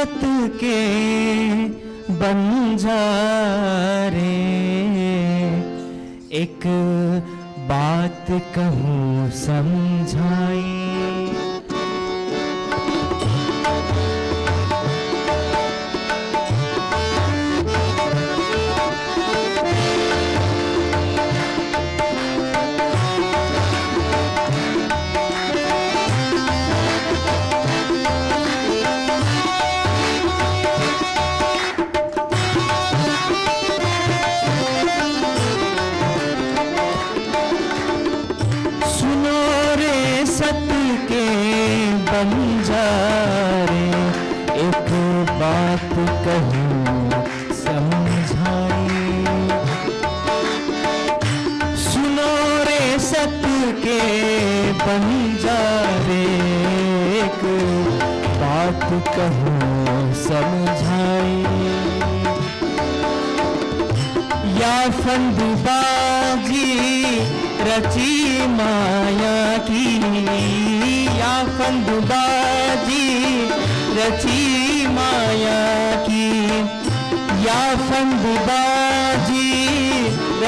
सत के बन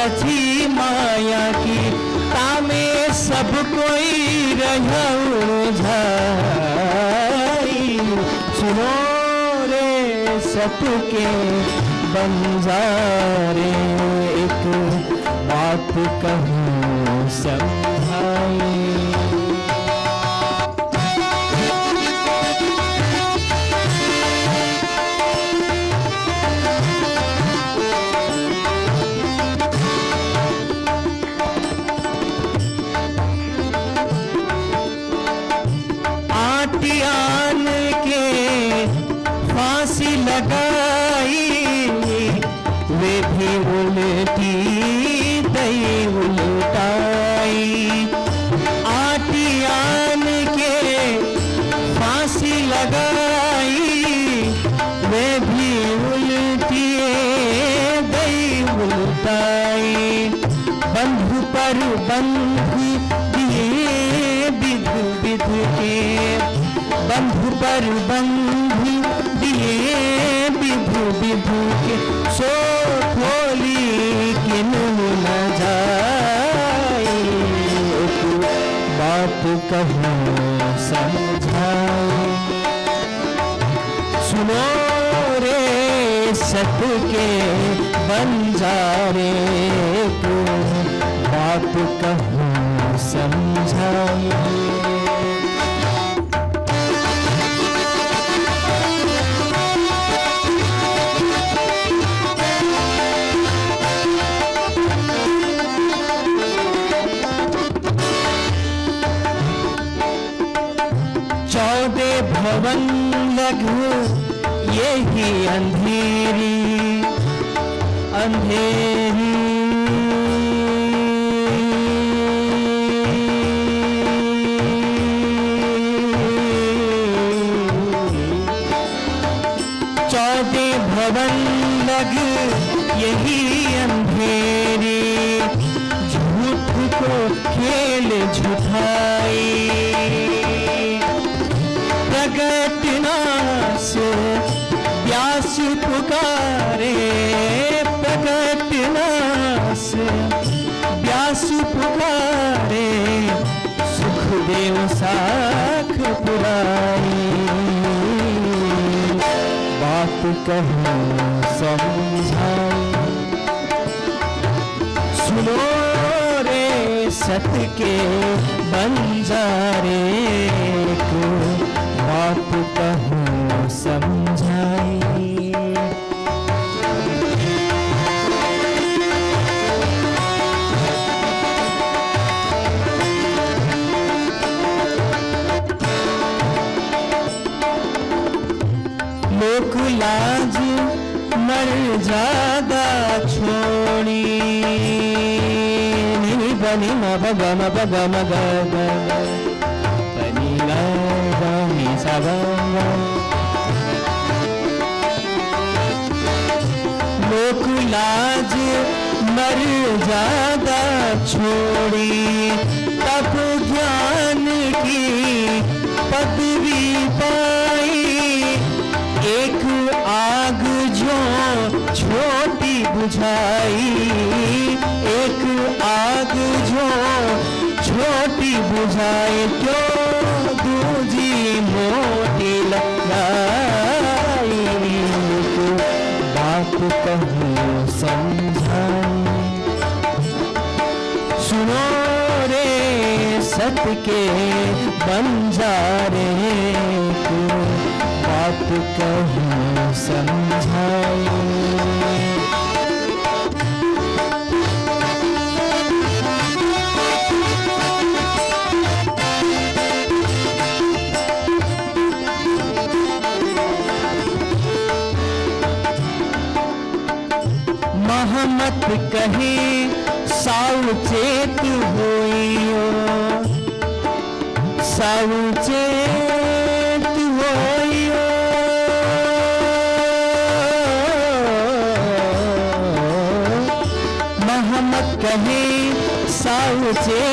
रची माया की, तामे सब कोई रहो सुनो रे सबके बंजारे, एक बात कहूँ सब अंधेरे कहूँ सुनो रे सत के बंजारे ग म ग ग ग पनि ग ग नि सा ग ग लोक लाज मर जादा छोड़ी, तब ज्ञान की पदवी पाई। एक आग जो छोटी बुझाई। बुझाई क्यों दूजी मोटी लगाई तो बात कहूँ समझाई। सुनो रे सत के बंजारे बात कहूँ समझाई। महमत कहे सावचेत होइयो सावचेत होइयो महमत कहे सावचेत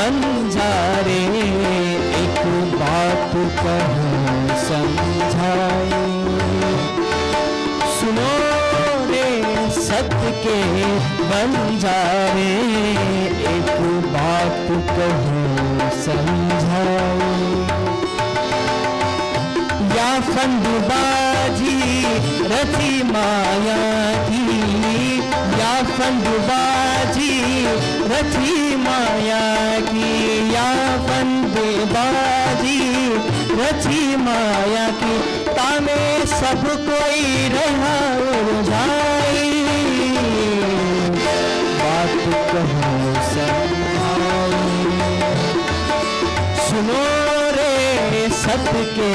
बंजारे एक बात कह समझाई। सुनो रे सत्य के बंजारे एक बात कह समझाई। या फंदबाजी रची माया की फंदबाजी रची माया की। या फंदबाजी रची माया की। तामे सब कोई रहा जाई। बात कहूँ सुनो रे सत्य के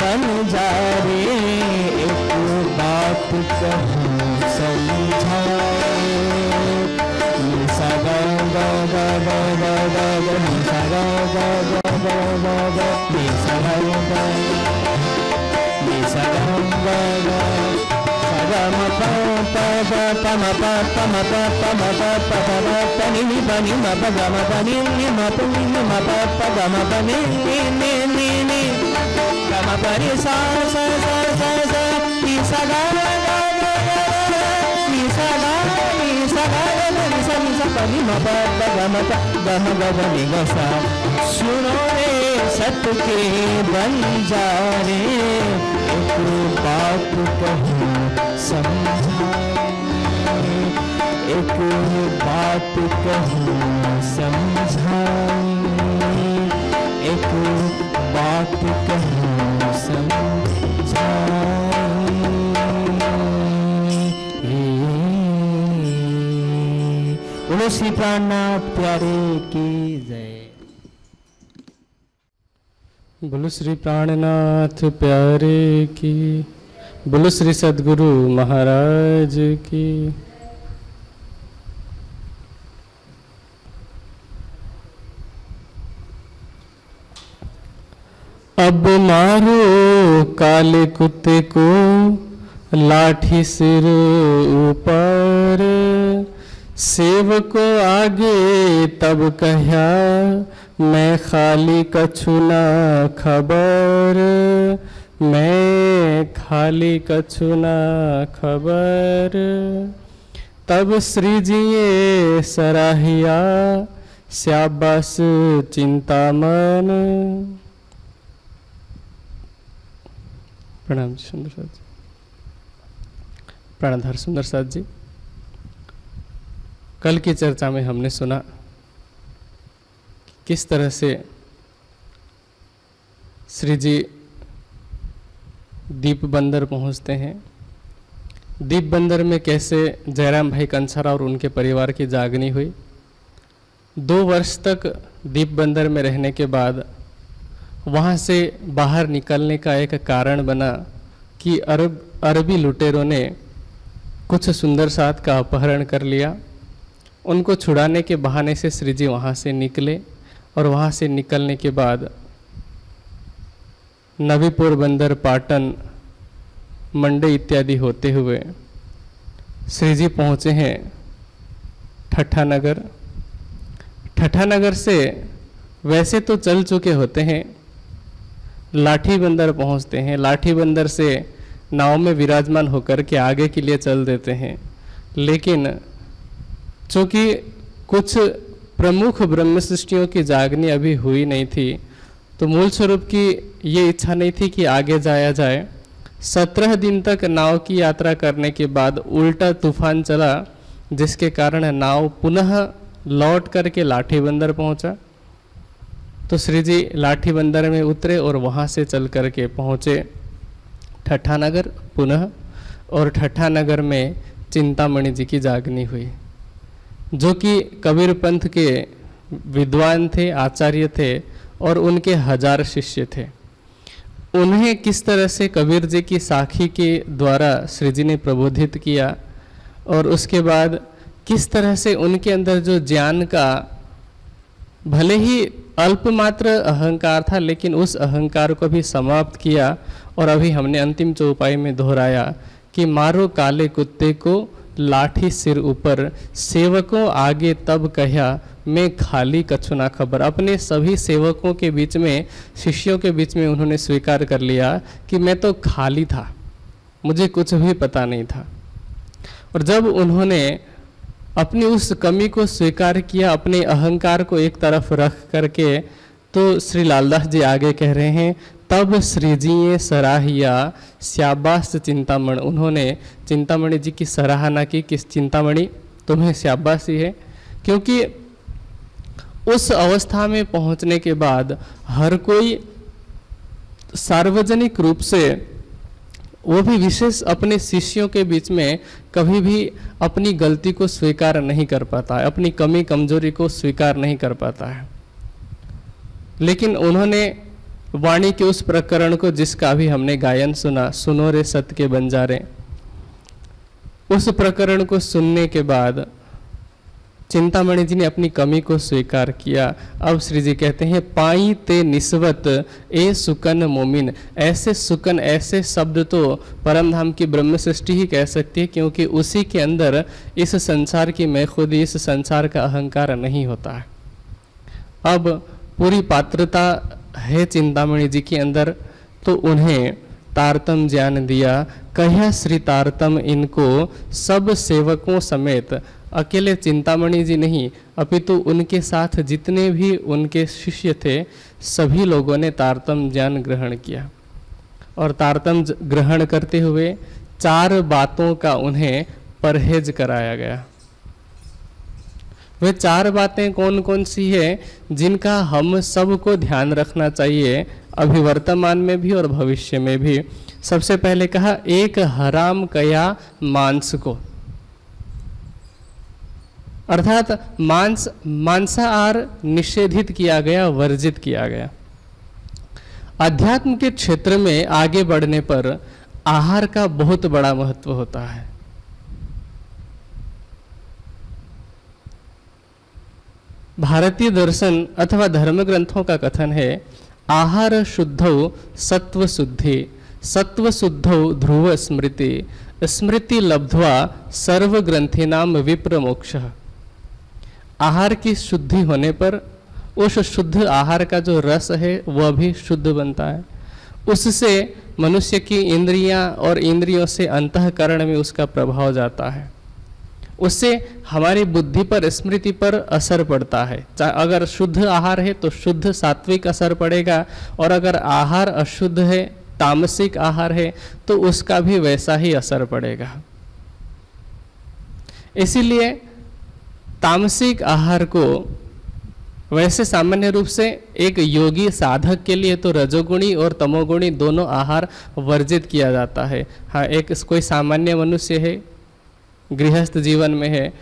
बन जा रे। एक बात कहूँ समझाए Gama pa ni sa sa sa sa sa ni sa ga ga नि सा गा गा गा नि सा नि सा प नि म प प ग म प ग म ग ग नि ग सा सुनो रे सत्य के बन जा रे एक बात कहूँ, समझाए, एक बात कहूँ, समझाए। एक बात कहूँ बोलो श्री प्राणनाथ प्यारे की जय। बोलो श्री प्राणनाथ प्यारे की, बोलो श्री सदगुरु महाराज की। अब मारो काले कुत्ते को, लाठी सिर ऊपर। सेवको आगे तब कहा, मैं खाली कछु ना खबर, मैं खाली कछु ना खबर। तब श्री जी ये सराहिया श्याबास चिंतामन प्रणाम सुंदर साथ जी। प्रणधर सुंदर साथ जी। कल की चर्चा में हमने सुना किस तरह से श्री जी दीप बंदर पहुँचते हैं। दीप बंदर में कैसे जयराम भाई कंसरा और उनके परिवार की जागनी हुई। दो वर्ष तक दीप बंदर में रहने के बाद वहाँ से बाहर निकलने का एक कारण बना कि अरब अरबी लुटेरों ने कुछ सुंदर साथ का अपहरण कर लिया। उनको छुड़ाने के बहाने से श्री जी वहाँ से निकले और वहाँ से निकलने के बाद नवीपुर बंदर, पाटन, मंडे इत्यादि होते हुए श्री जी पहुँचे हैं ठट्ठा नगर। ठट्ठा नगर से वैसे तो चल चुके होते हैं, लाठी बंदर पहुँचते हैं। लाठी बंदर से नाव में विराजमान होकर के आगे के लिए चल देते हैं, लेकिन चूँकि कुछ प्रमुख ब्रह्म सृष्टियों की जागनी अभी हुई नहीं थी तो मूल स्वरूप की ये इच्छा नहीं थी कि आगे जाया जाए। सत्रह दिन तक नाव की यात्रा करने के बाद उल्टा तूफ़ान चला, जिसके कारण नाव पुनः लौट करके लाठी बंदर पहुँचा। तो श्री जी लाठी बंदर में उतरे और वहाँ से चल करके पहुँचे ठट्ठा नगर पुनः, और ठट्ठा नगर में चिंतामणि जी की जागनी हुई। जो कि कबीर पंथ के विद्वान थे, आचार्य थे और उनके हज़ार शिष्य थे। उन्हें किस तरह से कबीर जी की साखी के द्वारा श्री जी ने प्रबोधित किया और उसके बाद किस तरह से उनके अंदर जो ज्ञान का, भले ही अल्पमात्र अहंकार था, लेकिन उस अहंकार को भी समाप्त किया और अभी हमने अंतिम चौपाई में दोहराया कि मारो काले कुत्ते को लाठी सिर ऊपर, सेवकों आगे तब कहा मैं खाली कछु ना खबर। अपने सभी सेवकों के बीच में, शिष्यों के बीच में उन्होंने स्वीकार कर लिया कि मैं तो खाली था। मुझे कुछ भी पता नहीं था। और जब उन्होंने अपनी उस कमी को स्वीकार किया, अपने अहंकार को एक तरफ़ रख करके तो श्री लालदास जी आगे कह रहे हैं तब श्रीजी सराहिया श्याबास चिंतामण, उन्होंने चिंतामणि जी की सराहना की। किस चिंतामणि? तुम्हें श्याबास ही है। क्योंकि उस अवस्था में पहुँचने के बाद हर कोई सार्वजनिक रूप से वो भी विशेष अपने शिष्यों के बीच में कभी भी अपनी गलती को स्वीकार नहीं कर पाता है, अपनी कमी कमज़ोरी को स्वीकार नहीं कर पाता है। लेकिन उन्होंने वाणी के उस प्रकरण को जिसका भी हमने गायन सुना, सुनो रे सत्य के बंजारे। उस प्रकरण को सुनने के बाद चिंतामणि जी ने अपनी कमी को स्वीकार किया। अब श्री जी कहते हैं, पाई ते निस्वत, ए सुकन मोमिन। ऐसे सुकन, ऐसे शब्द तो परमधाम की ब्रह्म सृष्टि ही कह सकती है, क्योंकि उसी के अंदर इस संसार की मैं खुद, इस संसार का अहंकार नहीं होता। अब पूरी पात्रता है चिंतामणि जी के अंदर तो उन्हें तारतम ज्ञान दिया। कह श्री तारतम इनको सब सेवकों समेत। अकेले चिंतामणि जी नहीं, अपितु तो उनके साथ जितने भी उनके शिष्य थे, सभी लोगों ने तारतम ज्ञान ग्रहण किया। और तारतम ग्रहण करते हुए चार बातों का उन्हें परहेज कराया गया। वे चार बातें कौन कौन सी है जिनका हम सबको ध्यान रखना चाहिए अभी वर्तमान में भी और भविष्य में भी। सबसे पहले कहा, एक हराम कया मांस को। अर्थात मांस, मांसाहार निषेधित किया गया, वर्जित किया गया। अध्यात्म के क्षेत्र में आगे बढ़ने पर आहार का बहुत बड़ा महत्व होता है। भारतीय दर्शन अथवा धर्म ग्रंथों का कथन है, आहार शुद्धौ सत्व शुद्धि सत्व शुद्धौ ध्रुव स्मृति स्मृति लब्ध्वा सर्व ग्रंथि नाम विप्र मोक्ष आहार की शुद्धि होने पर उस शुद्ध आहार का जो रस है, वह भी शुद्ध बनता है। उससे मनुष्य की इंद्रियाँ और इंद्रियों से अंतकरण में उसका प्रभाव जाता है। उससे हमारी बुद्धि पर, स्मृति पर असर पड़ता है। अगर शुद्ध आहार है तो शुद्ध सात्विक असर पड़ेगा और अगर आहार अशुद्ध है, तामसिक आहार है तो उसका भी वैसा ही असर पड़ेगा। इसीलिए तामसिक आहार को वैसे सामान्य रूप से एक योगी साधक के लिए तो रजोगुणी और तमोगुणी दोनों आहार वर्जित किया जाता है। हाँ एक कोई सामान्य मनुष्य है गृहस्थ जीवन में है।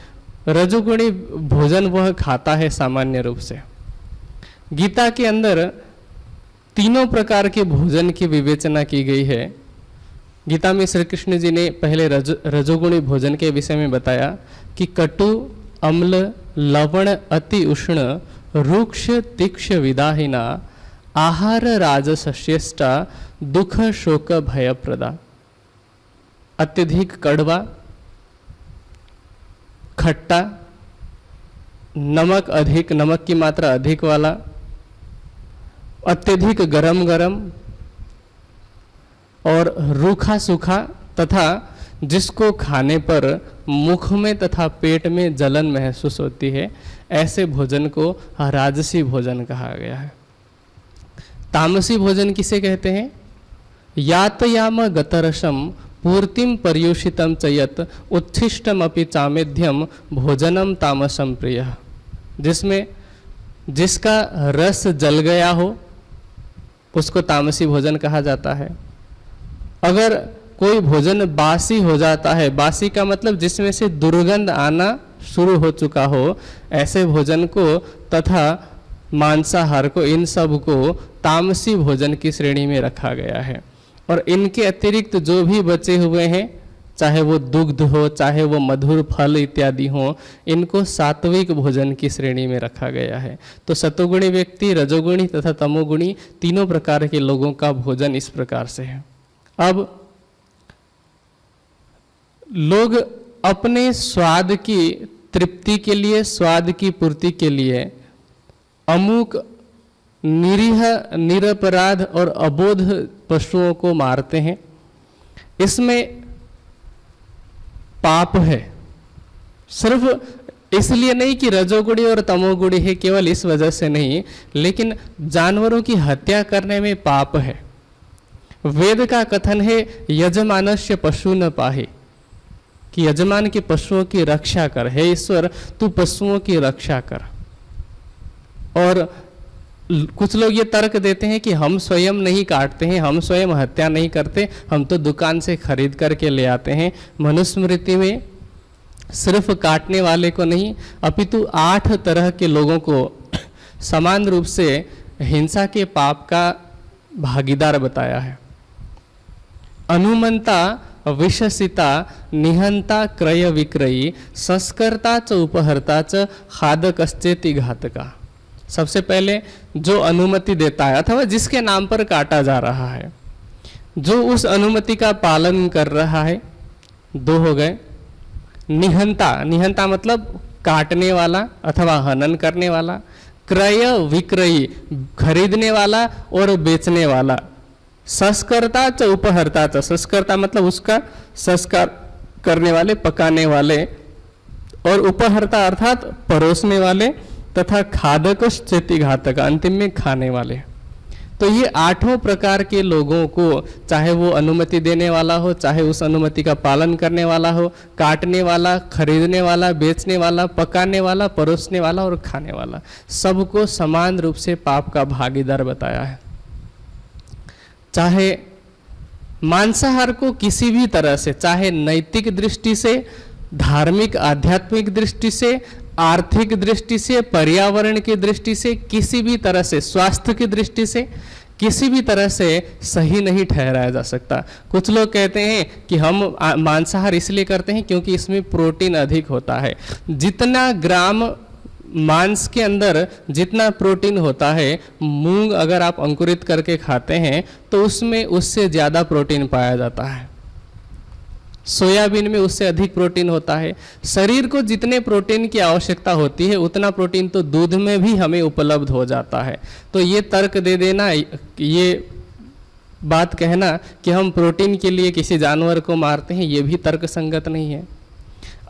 रजोगुणी भोजन वह खाता है सामान्य रूप से। गीता के अंदर तीनों प्रकार के भोजन की विवेचना की गई है। गीता में श्री कृष्ण जी ने पहले रज, रजोगुणी भोजन के विषय में बताया कि कटु, अम्ल, लवण, अति उष्ण, रुक्ष तीक्ष विदाहिना, आहार राजस्येष्टा दुख, शोक, भयप्रदा। अत्यधिक कड़वा खट्टा, नमक अधिक, नमक की मात्रा अधिक वाला, अत्यधिक गरम गरम, और रूखा सूखा तथा जिसको खाने पर मुख में तथा पेट में जलन महसूस होती है, ऐसे भोजन को राजसी भोजन कहा गया है। तामसी भोजन किसे कहते हैं? यातयाम गतरसम पूर्तिम पर्युषितम चयत उच्छिष्टम अपि चामेध्यम भोजनम तामसम प्रिय। जिसमें जिसका रस जल गया हो, उसको तामसी भोजन कहा जाता है। अगर कोई भोजन बासी हो जाता है, बासी का मतलब जिसमें से दुर्गंध आना शुरू हो चुका हो, ऐसे भोजन को तथा मांसाहार को इन सबको तामसी भोजन की श्रेणी में रखा गया है। और इनके अतिरिक्त जो भी बचे हुए हैं, चाहे वो दुग्ध हो, चाहे वो मधुर फल इत्यादि हो, इनको सात्विक भोजन की श्रेणी में रखा गया है। तो सतोगुणी व्यक्ति, रजोगुणी तथा तमोगुणी तीनों प्रकार के लोगों का भोजन इस प्रकार से है। अब, लोग अपने स्वाद की तृप्ति के लिए, स्वाद की पूर्ति के लिए, अमुक निरीह, निरपराध और अबोध पशुओं को मारते हैं। इसमें पाप है। सिर्फ़ इसलिए नहीं कि रजोगुड़ी और तमोगुड़ी है, केवल इस वजह से नहीं, लेकिन जानवरों की हत्या करने में पाप है। वेद का कथन है, यजमानस्य पशु न पाहे, कि यजमान के पशुओं की रक्षा कर। हे ईश्वर, तू पशुओं की रक्षा कर। और कुछ लोग ये तर्क देते हैं कि हम स्वयं नहीं काटते हैं, हम स्वयं हत्या नहीं करते, हम तो दुकान से खरीद करके ले आते हैं। मनुस्मृति में सिर्फ़ काटने वाले को नहीं, अपितु आठ तरह के लोगों को समान रूप से हिंसा के पाप का भागीदार बताया है। अनुमंता, विषसिता, निहंता, क्रय विक्रयी, संस्कर्ता च, उपहर्ता च, खादकश्चेति घातका। सबसे पहले जो अनुमति देता है, अथवा जिसके नाम पर काटा जा रहा है, जो उस अनुमति का पालन कर रहा है, दो हो गए। निहंता निहंता मतलब काटने वाला अथवा हनन करने वाला, क्रय विक्रयी, खरीदने वाला और बेचने वाला। संस्कर्ता च उपहरता च, संस्कर्ता मतलब उसका संस्कार करने वाले, पकाने वाले, और उपहरता अर्थात परोसने वाले तथा खादक चेती घातक अंतिम में खाने वाले। तो ये आठों प्रकार के लोगों को, चाहे वो अनुमति देने वाला हो, चाहे उस अनुमति का पालन करने वाला हो, काटने वाला, खरीदने वाला, बेचने वाला, पकाने वाला, परोसने वाला और खाने वाला, सबको समान रूप से पाप का भागीदार बताया है। चाहे मांसाहार को किसी भी तरह से, चाहे नैतिक दृष्टि से, धार्मिक, आध्यात्मिक दृष्टि से आर्थिक दृष्टि से, पर्यावरण की दृष्टि से, किसी भी तरह से, स्वास्थ्य की दृष्टि से, किसी भी तरह से सही नहीं ठहराया जा सकता। कुछ लोग कहते हैं कि हम मांसाहार इसलिए करते हैं क्योंकि इसमें प्रोटीन अधिक होता है। जितना ग्राम मांस के अंदर जितना प्रोटीन होता है, मूंग अगर आप अंकुरित करके खाते हैं तो उसमें उससे ज़्यादा प्रोटीन पाया जाता है। सोयाबीन में उससे अधिक प्रोटीन होता है। शरीर को जितने प्रोटीन की आवश्यकता होती है, उतना प्रोटीन तो दूध में भी हमें उपलब्ध हो जाता है। तो ये तर्क दे देना, ये बात कहना कि हम प्रोटीन के लिए किसी जानवर को मारते हैं, ये भी तर्क संगत नहीं है।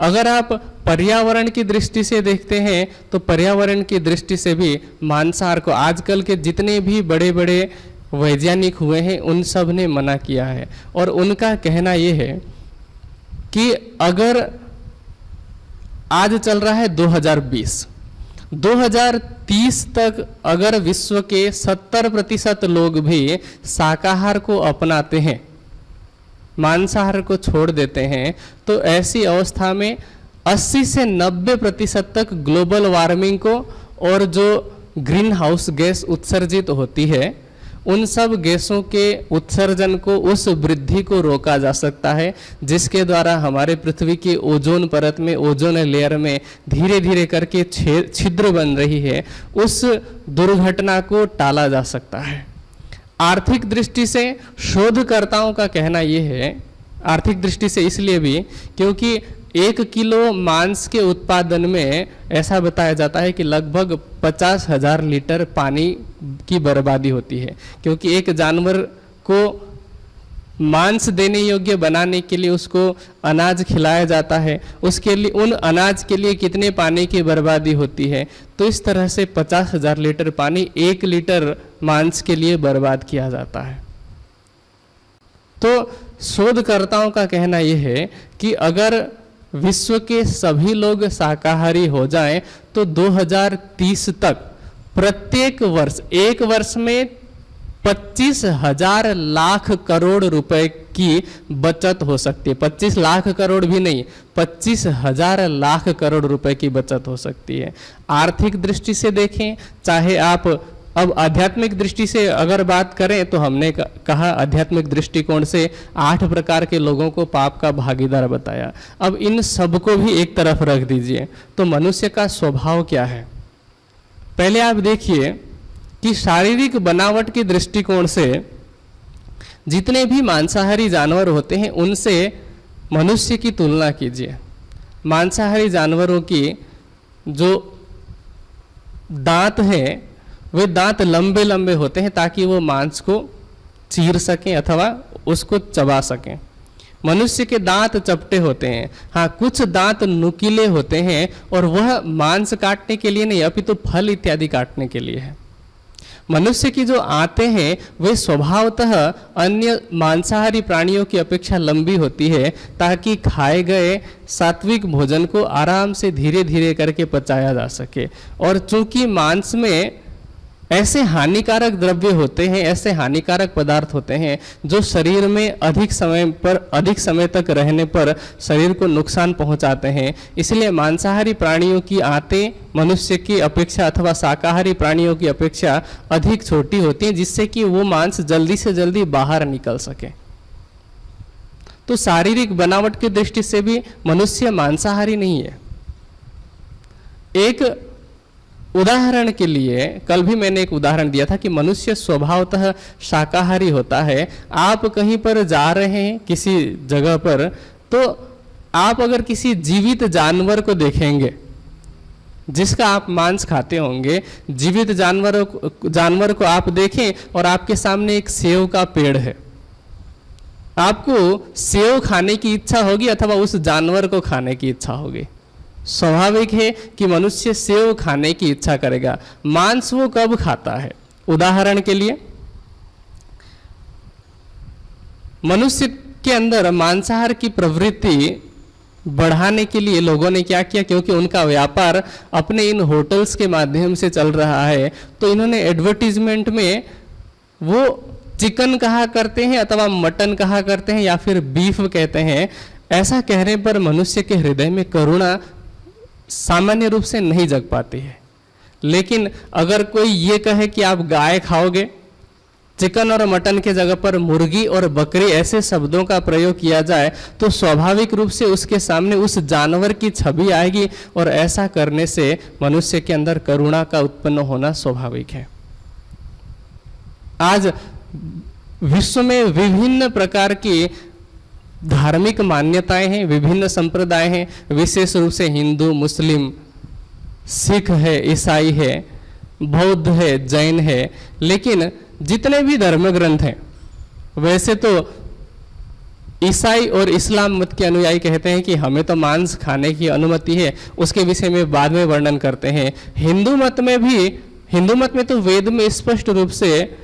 अगर आप पर्यावरण की दृष्टि से देखते हैं तो पर्यावरण की दृष्टि से भी मांसाहार को आजकल के जितने भी बड़े बड़े वैज्ञानिक हुए हैं, उन सबने मना किया है। और उनका कहना ये है कि अगर आज चल रहा है 2020 2030 तक अगर विश्व के 70 प्रतिशत लोग भी शाकाहार को अपनाते हैं, मांसाहार को छोड़ देते हैं तो ऐसी अवस्था में 80 से 90 प्रतिशत तक ग्लोबल वार्मिंग को और जो ग्रीन हाउस गैस उत्सर्जित होती है उन सब गैसों के उत्सर्जन को, उस वृद्धि को रोका जा सकता है, जिसके द्वारा हमारे पृथ्वी की ओजोन परत में, ओजोन लेयर में धीरे धीरे करके छिद्र बन रही है, उस दुर्घटना को टाला जा सकता है। आर्थिक दृष्टि से शोधकर्ताओं का कहना यह है, आर्थिक दृष्टि से इसलिए भी, क्योंकि एक किलो मांस के उत्पादन में ऐसा बताया जाता है कि लगभग पचास हज़ार लीटर पानी की बर्बादी होती है, क्योंकि एक जानवर को मांस देने योग्य बनाने के लिए उसको अनाज खिलाया जाता है। उसके लिए, उन अनाज के लिए कितने पानी की बर्बादी होती है? तो इस तरह से पचास हज़ार लीटर पानी एक लीटर मांस के लिए बर्बाद किया जाता है। तो शोधकर्ताओं का कहना यह है कि अगर विश्व के सभी लोग शाकाहारी हो जाएँ तो 2030 तक प्रत्येक वर्ष, एक वर्ष में पच्चीस हज़ार लाख करोड़ रुपए की बचत हो सकती है। पच्चीस लाख करोड़ भी नहीं, पच्चीस हज़ार लाख करोड़ रुपए की बचत हो सकती है। आर्थिक दृष्टि से देखें, चाहे आप अब आध्यात्मिक दृष्टि से अगर बात करें तो हमने कहा आध्यात्मिक दृष्टिकोण से आठ प्रकार के लोगों को पाप का भागीदार बताया। अब इन सबको भी एक तरफ़ रख दीजिए तो मनुष्य का स्वभाव क्या है? पहले आप देखिए कि शारीरिक बनावट के दृष्टिकोण से जितने भी मांसाहारी जानवर होते हैं, उनसे मनुष्य की तुलना कीजिए। मांसाहारी जानवरों की जो दांत हैं वे दांत लंबे लंबे होते हैं ताकि वो मांस को चीर सकें अथवा उसको चबा सकें। मनुष्य के दांत चपटे होते हैं। हाँ कुछ दांत नुकीले होते हैं और वह मांस काटने के लिए नहीं अपितु तो फल इत्यादि काटने के लिए है। मनुष्य की जो आते हैं, वे स्वभावतः अन्य मांसाहारी प्राणियों की अपेक्षा लंबी होती है, ताकि खाए गए सात्विक भोजन को आराम से धीरे धीरे करके पचाया जा सके। और चूँकि मांस में ऐसे हानिकारक द्रव्य होते हैं, ऐसे हानिकारक पदार्थ होते हैं, जो शरीर में अधिक समय पर, अधिक समय तक रहने पर शरीर को नुकसान पहुंचाते हैं। इसलिए मांसाहारी प्राणियों की आते मनुष्य की अपेक्षा अथवा शाकाहारी प्राणियों की अपेक्षा अधिक छोटी होती हैं, जिससे कि वो मांस जल्दी से जल्दी बाहर निकल सके। तो शारीरिक बनावट की दृष्टि से भी मनुष्य मांसाहारी नहीं है। एक उदाहरण के लिए, कल भी मैंने एक उदाहरण दिया था कि मनुष्य स्वभावतः शाकाहारी होता है। आप कहीं पर जा रहे हैं किसी जगह पर तो आप अगर किसी जीवित जानवर को देखेंगे, जिसका आप मांस खाते होंगे, जीवित जानवरों जानवर को आप देखें और आपके सामने एक सेव का पेड़ है। आपको सेव खाने की इच्छा होगी अथवा उस जानवर को खाने की इच्छा होगी। स्वाभाविक है कि मनुष्य सेव खाने की इच्छा करेगा। मांस वो कब खाता है? उदाहरण के लिए, मनुष्य के अंदर मांसाहार की प्रवृत्ति बढ़ाने के लिए लोगों ने क्या किया? क्योंकि उनका व्यापार अपने इन होटल्स के माध्यम से चल रहा है तो इन्होंने एडवर्टीजमेंट में वो चिकन कहा करते हैं अथवा मटन कहा करते हैं या फिर बीफ कहते हैं। ऐसा कहने पर मनुष्य के हृदय में करुणा सामान्य रूप से नहीं जग पाती है। लेकिन अगर कोई ये कहे कि आप गाय खाओगे, चिकन और मटन के जगह पर मुर्गी और बकरी ऐसे शब्दों का प्रयोग किया जाए तो स्वाभाविक रूप से उसके सामने उस जानवर की छवि आएगी और ऐसा करने से मनुष्य के अंदर करुणा का उत्पन्न होना स्वाभाविक है। आज विश्व में विभिन्न प्रकार की धार्मिक मान्यताएँ हैं, विभिन्न संप्रदाय हैं, विशेष रूप से हिंदू, मुस्लिम, सिख है, ईसाई है, बौद्ध है, जैन है, लेकिन जितने भी धर्म ग्रंथ हैं, वैसे तो ईसाई और इस्लाम मत के अनुयायी कहते हैं कि हमें तो मांस खाने की अनुमति है, उसके विषय में बाद में वर्णन करते हैं। हिंदू मत में भी, हिंदू मत में तो वेद में स्पष्ट रूप से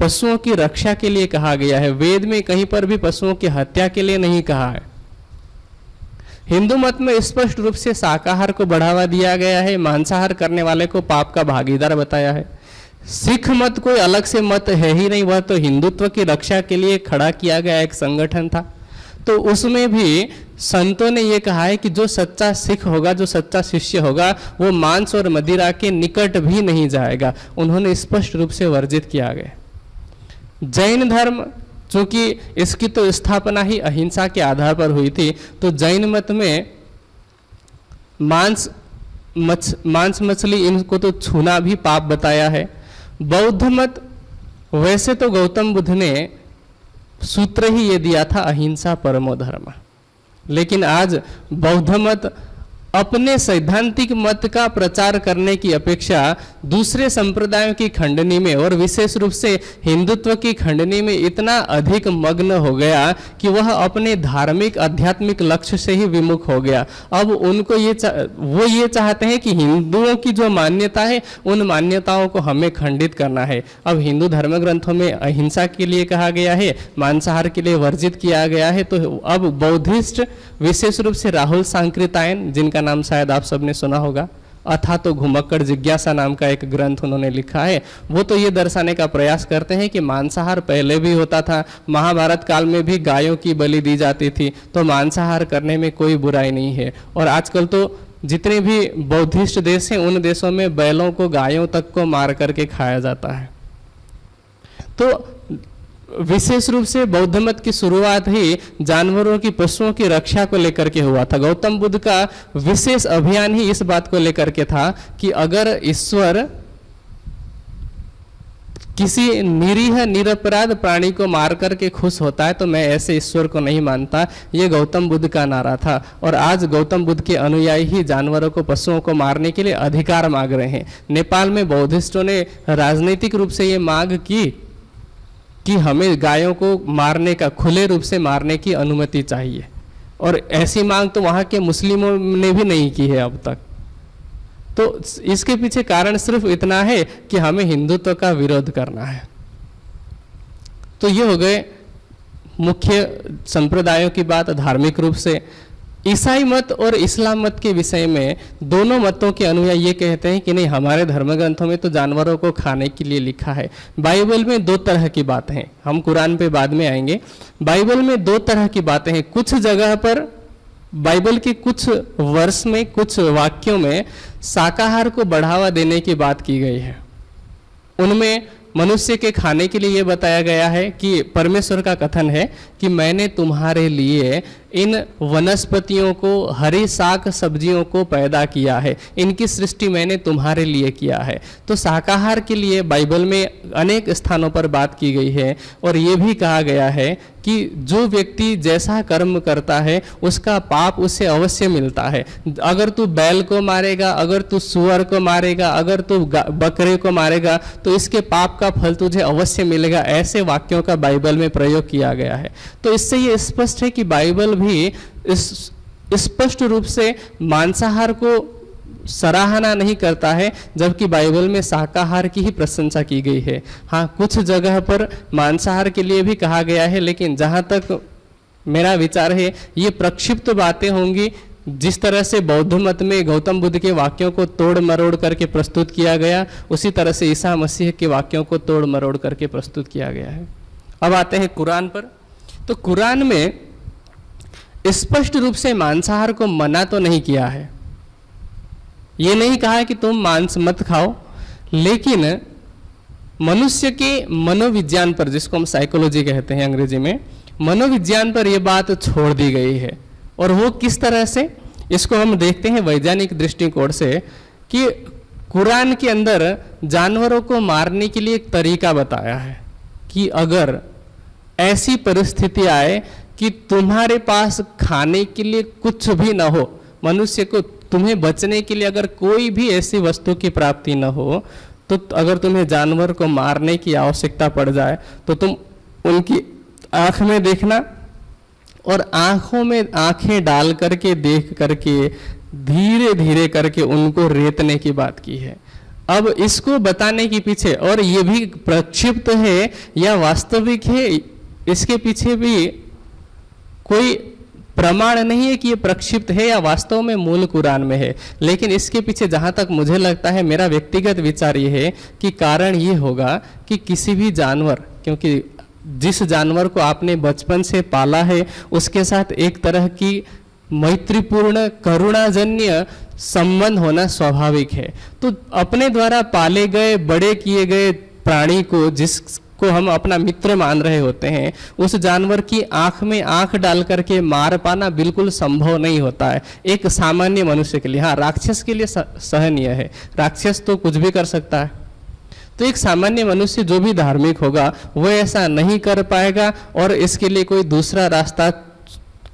पशुओं की रक्षा के लिए कहा गया है। वेद में कहीं पर भी पशुओं की हत्या के लिए नहीं कहा है। हिंदू मत में स्पष्ट रूप से शाकाहार को बढ़ावा दिया गया है। मांसाहार करने वाले को पाप का भागीदार बताया है। सिख मत कोई अलग से मत है ही नहीं। वह तो हिंदुत्व की रक्षा के लिए खड़ा किया गया एक संगठन था। तो उसमें भी संतों ने यह कहा है कि जो सच्चा सिख होगा, जो सच्चा शिष्य होगा, वो मांस और मदिरा के निकट भी नहीं जाएगा। उन्होंने स्पष्ट रूप से वर्जित किया गया। जैन धर्म चूँकि इसकी तो स्थापना ही अहिंसा के आधार पर हुई थी तो जैन मत में मांस मछ मांस मछली इनको तो छूना भी पाप बताया है। बौद्ध मत, वैसे तो गौतम बुद्ध ने सूत्र ही ये दिया था, अहिंसा परमो धर्म। लेकिन आज बौद्ध मत अपने सैद्धांतिक मत का प्रचार करने की अपेक्षा दूसरे संप्रदायों की खंडनी में और विशेष रूप से हिंदुत्व की खंडनी में इतना अधिक मग्न हो गया कि वह अपने धार्मिक, आध्यात्मिक लक्ष्य से ही विमुख हो गया। अब उनको ये वो ये चाहते हैं कि हिंदुओं की जो मान्यता है, उन मान्यताओं को हमें खंडित करना है। अब हिंदू धर्म ग्रंथों में अहिंसा के लिए कहा गया है, मांसाहार के लिए वर्जित किया गया है तो अब बौद्धिस्ट, विशेष रूप से राहुल सांकृतायन, जिनका नाम शायद आप सबने सुना होगा। अथा तो घुमक्कड़ जिज्ञासा नाम का एक ग्रंथ उन्होंने लिखा है। वो तो ये दर्शाने का प्रयास करते हैं कि मांसाहार पहले भी होता था, महाभारत काल में भी गायों की बलि दी जाती थी तो मांसाहार करने में कोई बुराई नहीं है। और आजकल तो जितने भी बौद्धिस्ट देश हैं, उन देशों में बैलों को गायों तक को मार करके खाया जाता है। तो विशेष रूप से बौद्ध मत की शुरुआत ही जानवरों की पशुओं की रक्षा को लेकर के हुआ था। गौतम बुद्ध का विशेष अभियान ही इस बात को लेकर के था कि अगर ईश्वर किसी निरीह, निरपराध प्राणी को मार करके खुश होता है तो मैं ऐसे ईश्वर को नहीं मानता। ये गौतम बुद्ध का नारा था। और आज गौतम बुद्ध के अनुयायी ही जानवरों को, पशुओं को मारने के लिए अधिकार मांग रहे हैं। नेपाल में बौद्धिस्टों ने राजनीतिक रूप से ये मांग की। कि हमें गायों को मारने का, खुले रूप से मारने की अनुमति चाहिए। और ऐसी मांग तो वहाँ के मुस्लिमों ने भी नहीं की है अब तक। तो इसके पीछे कारण सिर्फ़ इतना है कि हमें हिंदुत्व का विरोध करना है। तो ये हो गए मुख्य संप्रदायों की बात, धार्मिक रूप से। ईसाई मत और इस्लाम मत के विषय में दोनों मतों के अनुयायी ये कहते हैं कि नहीं, हमारे धर्म ग्रंथों में तो जानवरों को खाने के लिए लिखा है। बाइबल में दो तरह की बातें हैं। हम कुरान पे बाद में आएँगे। बाइबल में दो तरह की बातें हैं। कुछ जगह पर बाइबल के कुछ वर्ष में, कुछ वाक्यों में शाकाहार को बढ़ावा देने की बात की गई है। उनमें मनुष्य के खाने के लिए यह बताया गया है कि परमेश्वर का कथन है कि मैंने तुम्हारे लिए इन वनस्पतियों को, हरी साग सब्जियों को पैदा किया है। इनकी सृष्टि मैंने तुम्हारे लिए किया है। तो शाकाहार के लिए बाइबल में अनेक स्थानों पर बात की गई है और ये भी कहा गया है कि जो व्यक्ति जैसा कर्म करता है, उसका पाप उसे अवश्य मिलता है। अगर तू बैल को मारेगा, अगर तू सुअर को मारेगा, अगर तू बकरे को मारेगा तो इसके पाप का फल तुझे अवश्य मिलेगा, ऐसे वाक्यों का बाइबल में प्रयोग किया गया है। तो इससे ये स्पष्ट है कि बाइबल भी इस, स्पष्ट रूप से मांसाहार को सराहना नहीं करता है, जबकि बाइबल में शाकाहार की ही प्रशंसा की गई है। हाँ कुछ जगह पर मांसाहार के लिए भी कहा गया है, लेकिन जहाँ तक मेरा विचार है, ये प्रक्षिप्त बातें होंगी। जिस तरह से बौद्ध मत में गौतम बुद्ध के वाक्यों को तोड़ मरोड़ करके प्रस्तुत किया गया, उसी तरह से ईसा मसीह के वाक्यों को तोड़ मरोड़ करके प्रस्तुत किया गया है। अब आते हैं कुरान पर। तो कुरान में स्पष्ट रूप से मांसाहार को मना तो नहीं किया है। ये नहीं कहा कि तुम मांस मत खाओ, लेकिन मनुष्य के मनोविज्ञान पर, जिसको हम साइकोलॉजी कहते हैं अंग्रेज़ी में, मनोविज्ञान पर यह बात छोड़ दी गई है। और वो किस तरह से, इसको हम देखते हैं वैज्ञानिक दृष्टिकोण से कि कुरान के अंदर जानवरों को मारने के लिए एक तरीका बताया है कि अगर ऐसी परिस्थिति आए कि तुम्हारे पास खाने के लिए कुछ भी ना हो, मनुष्य को तुम्हें बचने के लिए अगर कोई भी ऐसी वस्तु की प्राप्ति न हो तो अगर तुम्हें जानवर को मारने की आवश्यकता पड़ जाए तो तुम उनकी आँख में देखना और आँखों में आँखें डाल करके देख करके धीरे धीरे करके उनको रेतने की बात की है। अब इसको बताने के पीछे और ये भी प्रक्षिप्त है या वास्तविक है इसके पीछे भी कोई प्रमाण नहीं है कि ये प्रक्षिप्त है या वास्तव में मूल कुरान में है। लेकिन इसके पीछे जहाँ तक मुझे लगता है, मेरा व्यक्तिगत विचार ये है कि कारण ये होगा कि किसी भी जानवर, क्योंकि जिस जानवर को आपने बचपन से पाला है, उसके साथ एक तरह की मैत्रीपूर्ण, करुणाजन्य संबंध होना स्वाभाविक है। तो अपने द्वारा पाले गए, बड़े किए गए प्राणी को जिस को हम अपना मित्र मान रहे होते हैं, उस जानवर की आँख में आँख डाल करके मार पाना बिल्कुल संभव नहीं होता है। एक सामान्य मनुष्य के लिए हाँ राक्षस के लिए सहनीय है। राक्षस तो कुछ भी कर सकता है। तो एक सामान्य मनुष्य जो भी धार्मिक होगा वह ऐसा नहीं कर पाएगा और इसके लिए कोई दूसरा रास्ता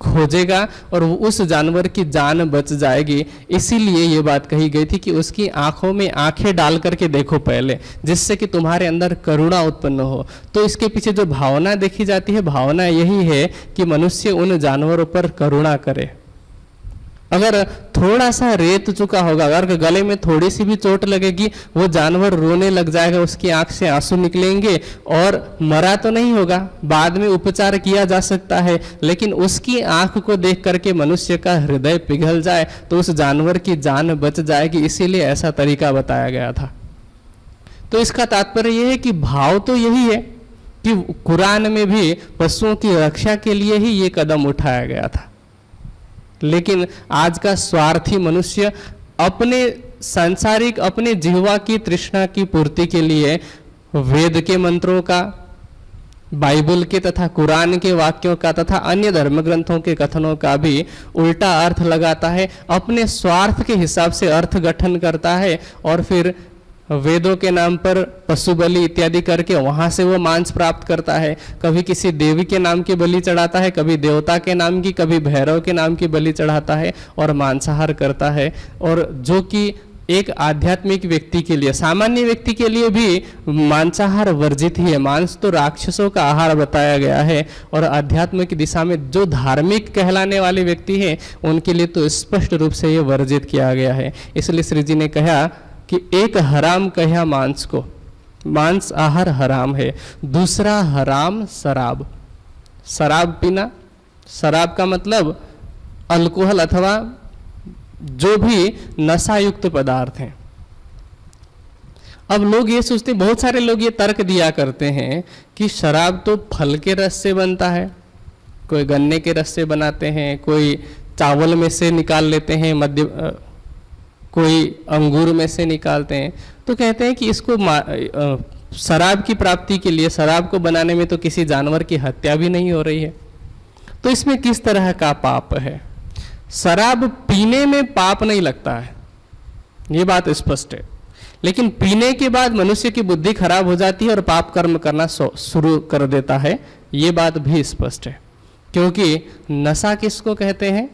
खोजेगा और उस जानवर की जान बच जाएगी। इसीलिए ये बात कही गई थी कि उसकी आँखों में आँखें डाल करके देखो पहले, जिससे कि तुम्हारे अंदर करुणा उत्पन्न हो। तो इसके पीछे जो भावना देखी जाती है, भावना यही है कि मनुष्य उन जानवरों पर करुणा करे। अगर थोड़ा सा रेत चुका होगा, अगर गले में थोड़ी सी भी चोट लगेगी, वो जानवर रोने लग जाएगा, उसकी आँख से आँसू निकलेंगे और मरा तो नहीं होगा, बाद में उपचार किया जा सकता है, लेकिन उसकी आँख को देख करके मनुष्य का हृदय पिघल जाए तो उस जानवर की जान बच जाएगी, इसीलिए ऐसा तरीका बताया गया था। तो इसका तात्पर्य यह है कि भाव तो यही है कि कुरान में भी पशुओं की रक्षा के लिए ही ये कदम उठाया गया था। लेकिन आज का स्वार्थी मनुष्य अपने सांसारिक, अपने जिहवा की तृष्णा की पूर्ति के लिए वेद के मंत्रों का, बाइबल के तथा कुरान के वाक्यों का तथा अन्य धर्म ग्रंथों के कथनों का भी उल्टा अर्थ लगाता है, अपने स्वार्थ के हिसाब से अर्थ गठन करता है और फिर वेदों के नाम पर पशु बलि इत्यादि करके वहाँ से वो मांस प्राप्त करता है। कभी किसी देवी के नाम की बलि चढ़ाता है, कभी देवता के नाम की, कभी भैरव के नाम की बलि चढ़ाता है और मांसाहार करता है। और जो कि एक आध्यात्मिक व्यक्ति के लिए, सामान्य व्यक्ति के लिए भी मांसाहार वर्जित ही है। मांस तो राक्षसों का आहार बताया गया है और अध्यात्म की दिशा में जो धार्मिक कहलाने वाले व्यक्ति हैं, उनके लिए तो स्पष्ट रूप से ये वर्जित किया गया है। इसलिए श्री जी ने कहा कि एक हराम कहा मांस को। मांस आहार हराम है। दूसरा हराम शराब। शराब पीना। शराब का मतलब अल्कोहल अथवा जो भी नशा युक्त पदार्थ हैं। अब लोग ये सोचते बहुत सारे लोग ये तर्क दिया करते हैं कि शराब तो फल के रस से बनता है। कोई गन्ने के रस से बनाते हैं, कोई चावल में से निकाल लेते हैं, मध्य कोई अंगूर में से निकालते हैं। तो कहते हैं कि इसको शराब की प्राप्ति के लिए, शराब को बनाने में तो किसी जानवर की हत्या भी नहीं हो रही है। तो इसमें किस तरह का पाप है? शराब पीने में पाप नहीं लगता है। ये बात स्पष्ट है। लेकिन पीने के बाद मनुष्य की बुद्धि खराब हो जाती है और पाप कर्म करना शुरू कर देता है। ये बात भी स्पष्ट है। क्योंकि नशा किसको कहते हैं?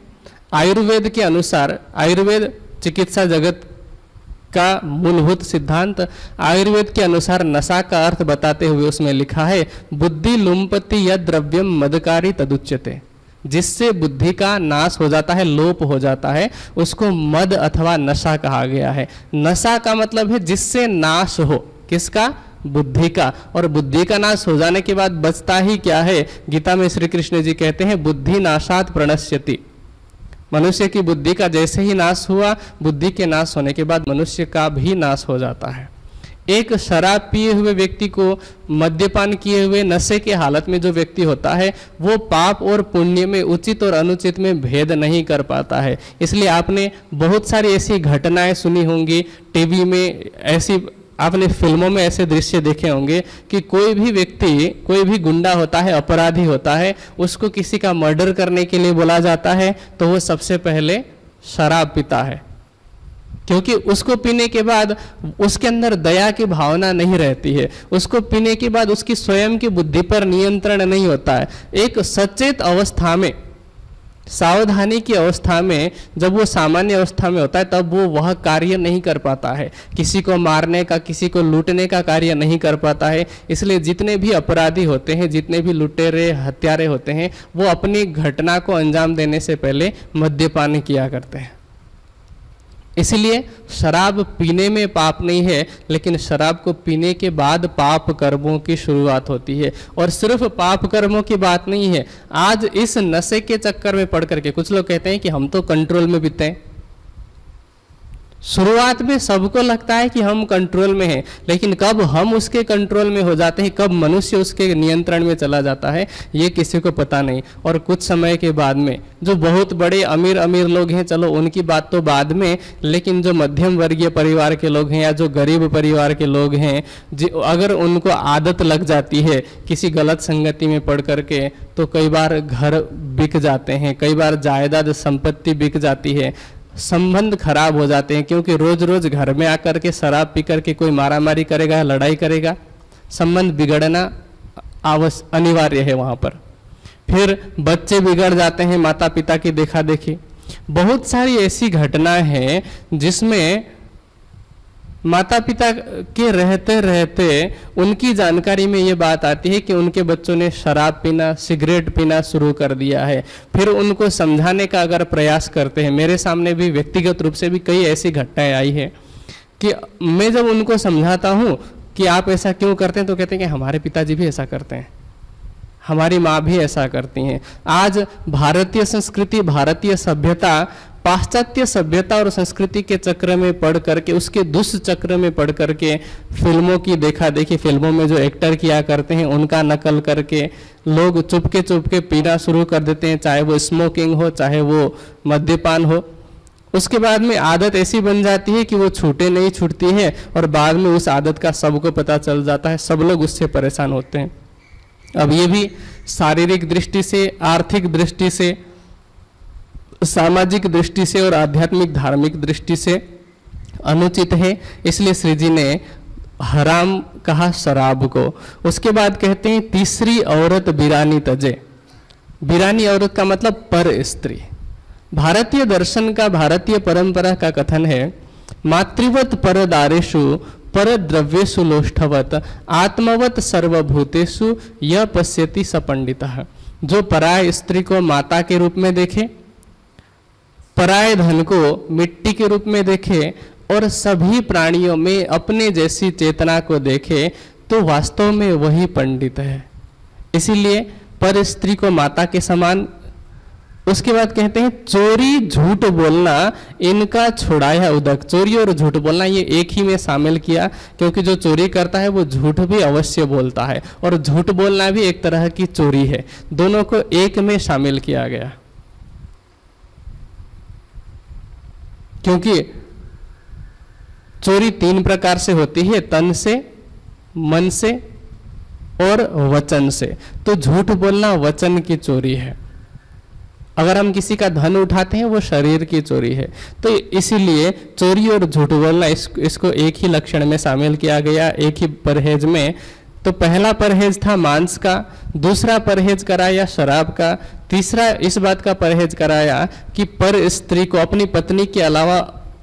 आयुर्वेद के अनुसार, आयुर्वेद चिकित्सा जगत का मूलभूत सिद्धांत आयुर्वेद के अनुसार नशा का अर्थ बताते हुए उसमें लिखा है, बुद्धि लुम्पति या द्रव्यम मदकारी तदुच्यते। जिससे बुद्धि का नाश हो जाता है, लोप हो जाता है, उसको मद अथवा नशा कहा गया है। नशा का मतलब है जिससे नाश हो। किसका? बुद्धि का। और बुद्धि का नाश हो जाने के बाद बचता ही क्या है? गीता में श्री कृष्ण जी कहते हैं, बुद्धि नाशात प्रणश्यति। मनुष्य की बुद्धि का जैसे ही नाश हुआ, बुद्धि के नाश होने के बाद मनुष्य का भी नाश हो जाता है। एक शराब पिए हुए व्यक्ति को मद्यपान किए हुए नशे के हालत में जो व्यक्ति होता है, वो पाप और पुण्य में उचित और अनुचित में भेद नहीं कर पाता है। इसलिए आपने बहुत सारी ऐसी घटनाएँ सुनी होंगी, टीवी में ऐसी आपने फ़िल्मों में ऐसे दृश्य देखे होंगे कि कोई भी व्यक्ति, कोई भी गुंडा होता है, अपराधी होता है, उसको किसी का मर्डर करने के लिए बोला जाता है तो वो सबसे पहले शराब पीता है। क्योंकि उसको पीने के बाद उसके अंदर दया की भावना नहीं रहती है। उसको पीने के बाद उसकी स्वयं की बुद्धि पर नियंत्रण नहीं होता है। एक सचेत अवस्था में सावधानी की अवस्था में, जब वो सामान्य अवस्था में होता है, तब वो वह कार्य नहीं कर पाता है। किसी को मारने का, किसी को लूटने का कार्य नहीं कर पाता है। इसलिए जितने भी अपराधी होते हैं, जितने भी लुटेरे, हत्यारे होते हैं, वो अपनी घटना को अंजाम देने से पहले मद्यपान किया करते हैं। इसलिए शराब पीने में पाप नहीं है, लेकिन शराब को पीने के बाद पाप कर्मों की शुरुआत होती है। और सिर्फ़ पाप कर्मों की बात नहीं है, आज इस नशे के चक्कर में पढ़ करके कुछ लोग कहते हैं कि हम तो कंट्रोल में बीते हैं। शुरुआत में सबको लगता है कि हम कंट्रोल में हैं, लेकिन कब हम उसके कंट्रोल में हो जाते हैं, कब मनुष्य उसके नियंत्रण में चला जाता है, ये किसी को पता नहीं। और कुछ समय के बाद में, जो बहुत बड़े अमीर अमीर लोग हैं, चलो उनकी बात तो बाद में, लेकिन जो मध्यम वर्गीय परिवार के लोग हैं या जो गरीब परिवार के लोग हैं अगर उनको आदत लग जाती है किसी गलत संगति में पढ़ करके तो कई बार घर बिक जाते हैं, कई बार जायदाद संपत्ति बिक जाती है। संबंध खराब हो जाते हैं, क्योंकि रोज रोज घर में आकर के शराब पी करके कोई मारामारी करेगा, लड़ाई करेगा। संबंध बिगड़ना आवश्य अनिवार्य है वहाँ पर। फिर बच्चे बिगड़ जाते हैं माता पिता की देखा देखी बहुत सारी ऐसी घटनाएँ हैं जिसमें माता पिता के रहते रहते उनकी जानकारी में ये बात आती है कि उनके बच्चों ने शराब पीना, सिगरेट पीना शुरू कर दिया है। फिर उनको समझाने का अगर प्रयास करते हैं, मेरे सामने भी व्यक्तिगत रूप से भी कई ऐसी घटनाएँ आई है कि मैं जब उनको समझाता हूँ कि आप ऐसा क्यों करते हैं तो कहते हैं कि हमारे पिताजी भी ऐसा करते हैं। हमारी माँ भी ऐसा करती हैं। आज भारतीय संस्कृति, भारतीय सभ्यता पाश्चात्य सभ्यता और संस्कृति के चक्र में पढ़ करके, उसके दुष्चक्र में पढ़ करके, फ़िल्मों की देखा देखी फ़िल्मों में जो एक्टर किया करते हैं, उनका नकल करके, लोग चुपके चुपके पीना शुरू कर देते हैं, चाहे वो स्मोकिंग हो, चाहे वो मद्यपान हो। उसके बाद में आदत ऐसी बन जाती है कि वो छूटे नहीं, छूटती है और बाद में उस आदत का सबको पता चल जाता है, सब लोग उससे परेशान होते हैं। अब ये भी शारीरिक दृष्टि से, आर्थिक दृष्टि से सामाजिक दृष्टि से और आध्यात्मिक धार्मिक दृष्टि से अनुचित है। इसलिए श्री जी ने हराम कहा शराब को। उसके बाद कहते हैं, तीसरी औरत बिरानी तजे। बिरानी औरत का मतलब पर स्त्री। भारतीय दर्शन का, भारतीय परंपरा का कथन है, मातृवत पर दारेशु पर द्रव्येशु लोष्ठवत, आत्मवत सर्वभूतेषु यह पश्यति सपंडित। जो पराय स्त्री को माता के रूप में देखे पराय धन को मिट्टी के रूप में देखे और सभी प्राणियों में अपने जैसी चेतना को देखे तो वास्तव में वही पंडित है। इसीलिए पर स्त्री को माता के समान, उसके बाद कहते हैं, चोरी झूठ बोलना, इनका छुड़ाया उदक। चोरी और झूठ बोलना ये एक ही में शामिल किया, क्योंकि जो चोरी करता है, वो झूठ भी अवश्य बोलता है। और झूठ बोलना भी एक तरह की चोरी है। दोनों को एक में शामिल किया गया। क्योंकि चोरी तीन प्रकार से होती है तन से मन से और वचन से। तो झूठ बोलना वचन की चोरी है। अगर हम किसी का धन उठाते हैं वो शरीर की चोरी है। तो इसीलिए चोरी और झूठ बोलना इस, इसको एक ही लक्षण में शामिल किया गया एक ही परहेज में। तो पहला परहेज था मांस का दूसरा परहेज कराया शराब का तीसरा इस बात का परहेज कराया कि पर स्त्री को अपनी पत्नी के अलावा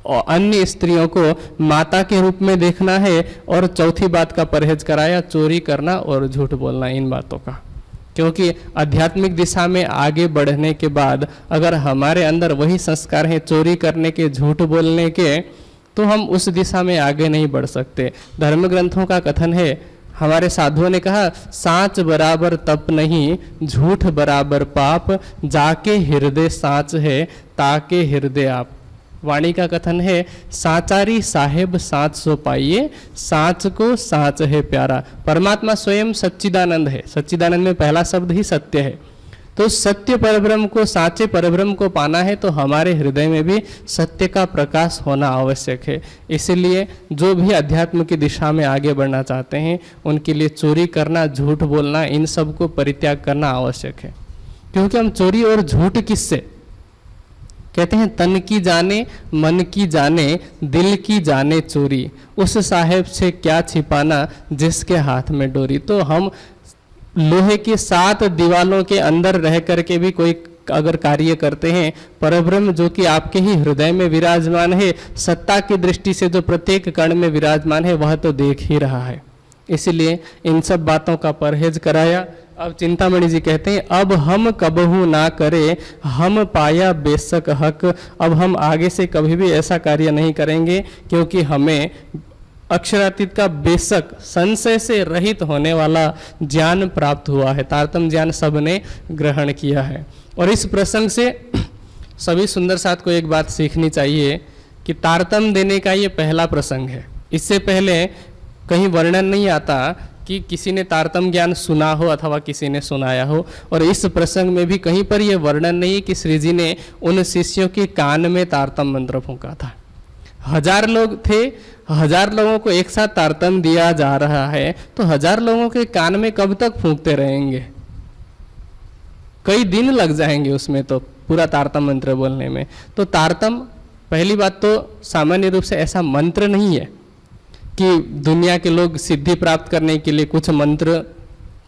और अन्य स्त्रियों को माता के रूप में देखना है और चौथी बात का परहेज कराया, चोरी करना और झूठ बोलना इन बातों का। क्योंकि आध्यात्मिक दिशा में आगे बढ़ने के बाद अगर हमारे अंदर वही संस्कार हैं चोरी करने के, झूठ बोलने के तो हम उस दिशा में आगे नहीं बढ़ सकते। धर्म ग्रंथों का कथन है हमारे साधुओं ने कहा, सांच बराबर तप नहीं, झूठ बराबर पाप। जाके हृदय सांच है, ताके हृदय आप। वाणी का कथन है, साचारी साहेब सांच सो पाइए, सांच को सांच है प्यारा। परमात्मा स्वयं सच्चिदानंद है। सच्चिदानंद में पहला शब्द ही सत्य है। तो सत्य परब्रह्म को, साचे परब्रह्म को पाना है तो हमारे हृदय में भी सत्य का प्रकाश होना आवश्यक है। इसलिए जो भी अध्यात्म की दिशा में आगे बढ़ना चाहते हैं, उनके लिए चोरी करना, झूठ बोलना, इन सबको परित्याग करना आवश्यक है। क्योंकि हम चोरी और झूठ किससे? कहते हैं, तन की जाने, मन की जाने, दिल की जाने चोरी। उस साहेब से क्या छिपाना, जिसके हाथ में डोरी। तो हम लोहे की सात दीवालों के अंदर रह करके भी कोई अगर कार्य करते हैं, परब्रह्म जो कि आपके ही हृदय में विराजमान है, सत्ता की दृष्टि से जो प्रत्येक कण में विराजमान है, वह तो देख ही रहा है। इसलिए इन सब बातों का परहेज कराया। अब चिंतामणि जी कहते हैं, अब हम कबहू ना करे, हम पाया बेशक हक, अब हम आगे से कभी भी ऐसा कार्य नहीं करेंगे, क्योंकि हमें अक्षरातीत का बेशक संशय से रहित होने वाला ज्ञान प्राप्त हुआ है। तारतम ज्ञान सबने ग्रहण किया है। और इस प्रसंग से सभी सुंदर साथ को एक बात सीखनी चाहिए कि तारतम देने का ये पहला प्रसंग है। इससे पहले कहीं वर्णन नहीं आता कि किसी ने तारतम ज्ञान सुना हो अथवा किसी ने सुनाया हो। और इस प्रसंग में भी कहीं पर यह वर्णन नहीं कि श्री जी ने उन शिष्यों के कान में तारतम मंत्र फूका था। हज़ार लोग थे हज़ार लोगों को एक साथ तारतम दिया जा रहा है तो हज़ार लोगों के कान में कब तक फूंकते रहेंगे? कई दिन लग जाएँगे उसमें तो पूरा तारतम मंत्र बोलने में। तो तारतम पहली बात तो सामान्य रूप से ऐसा मंत्र नहीं है कि दुनिया के लोग सिद्धि प्राप्त करने के लिए कुछ मंत्र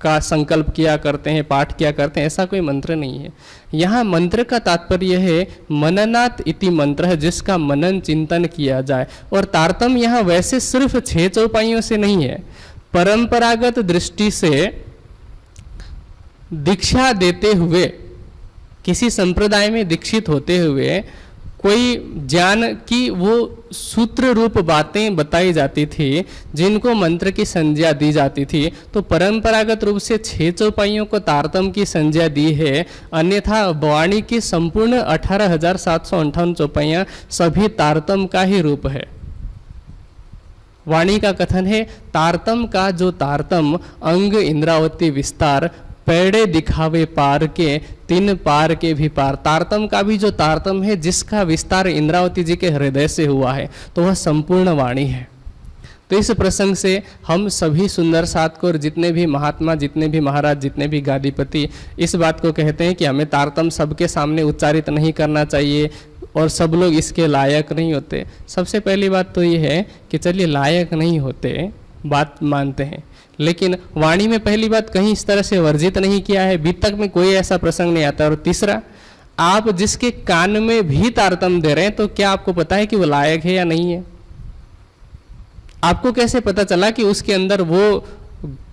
का संकल्प किया करते हैं, पाठ किया करते हैं, ऐसा कोई मंत्र नहीं है। यहाँ मंत्र का तात्पर्य है, मननात् इति मंत्र है जिसका मनन चिंतन किया जाए। और तारतम यहाँ वैसे सिर्फ़ छह चौपाइयों से नहीं है। परंपरागत दृष्टि से दीक्षा देते हुए, किसी संप्रदाय में दीक्षित होते हुए कोई ज्ञान की वो सूत्र रूप बातें बताई जाती थी, जिनको मंत्र की संज्ञा दी जाती थी। तो परंपरागत रूप से छह चौपाइयों को तारतम की संज्ञा दी है। अन्यथा वाणी की संपूर्ण अठारह हज़ार सात सौ अंठावन चौपाइयाँ सभी तारतम का ही रूप है। वाणी का कथन है, तारतम का जो तारतम, अंग इंद्रावती विस्तार पेड़े दिखावे पार के, तीन पार के भी पार। तारतम का भी जो तारतम है, जिसका विस्तार इंद्रावती जी के हृदय से हुआ है तो वह संपूर्ण वाणी है। तो इस प्रसंग से हम सभी सुंदर सात को और जितने भी महात्मा, जितने भी महाराज, जितने भी गादीपति, इस बात को कहते हैं कि हमें तारतम सबके सामने उच्चारित नहीं करना चाहिए और सब लोग इसके लायक नहीं होते। सबसे पहली बात तो ये है कि चलिए लायक नहीं होते, बात मानते हैं। लेकिन वाणी में पहली बात कहीं इस तरह से वर्जित नहीं किया है। बीत तक में कोई ऐसा प्रसंग नहीं आता। और तीसरा, आप जिसके कान में भी तारतम दे रहे हैं तो क्या आपको पता है कि वो लायक है या नहीं है? आपको कैसे पता चला कि उसके अंदर वो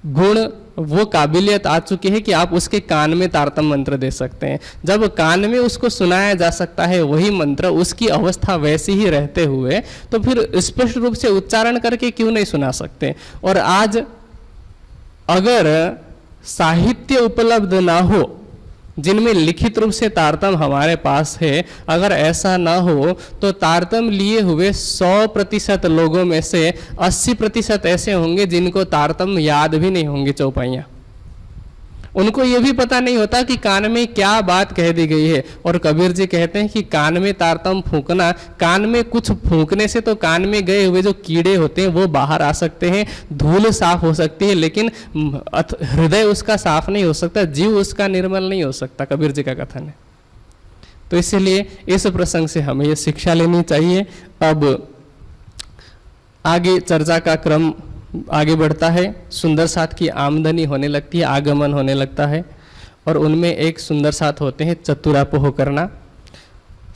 गुण, वो काबिलियत आ चुकी है कि आप उसके कान में तारतम मंत्र दे सकते हैं? जब कान में उसको सुनाया जा सकता है वही मंत्र, उसकी अवस्था वैसी ही रहते हुए तो फिर स्पष्ट रूप से उच्चारण करके क्यों नहीं सुना सकते? और आज अगर साहित्य उपलब्ध ना हो, जिनमें लिखित रूप से तारतम हमारे पास है, अगर ऐसा ना हो तो तारतम लिए हुए 100 प्रतिशत लोगों में से 80 प्रतिशत ऐसे होंगे जिनको तारतम याद भी नहीं होंगे चौपाइयाँ। उनको ये भी पता नहीं होता कि कान में क्या बात कह दी गई है। और कबीर जी कहते हैं कि कान में तारतम फूकना, कान में कुछ फूकने से तो कान में गए हुए जो कीड़े होते हैं वो बाहर आ सकते हैं, धूल साफ़ हो सकती है, लेकिन हृदय उसका साफ़ नहीं हो सकता, जीव उसका निर्मल नहीं हो सकता, कबीर जी का कथन है। तो इसलिए इस प्रसंग से हमें ये शिक्षा लेनी चाहिए। अब आगे चर्चा का क्रम आगे बढ़ता है, सुंदर साथ की आमदनी होने लगती है, आगमन होने लगता है, और उनमें एक सुंदर साथ होते हैं चतुरापोह करना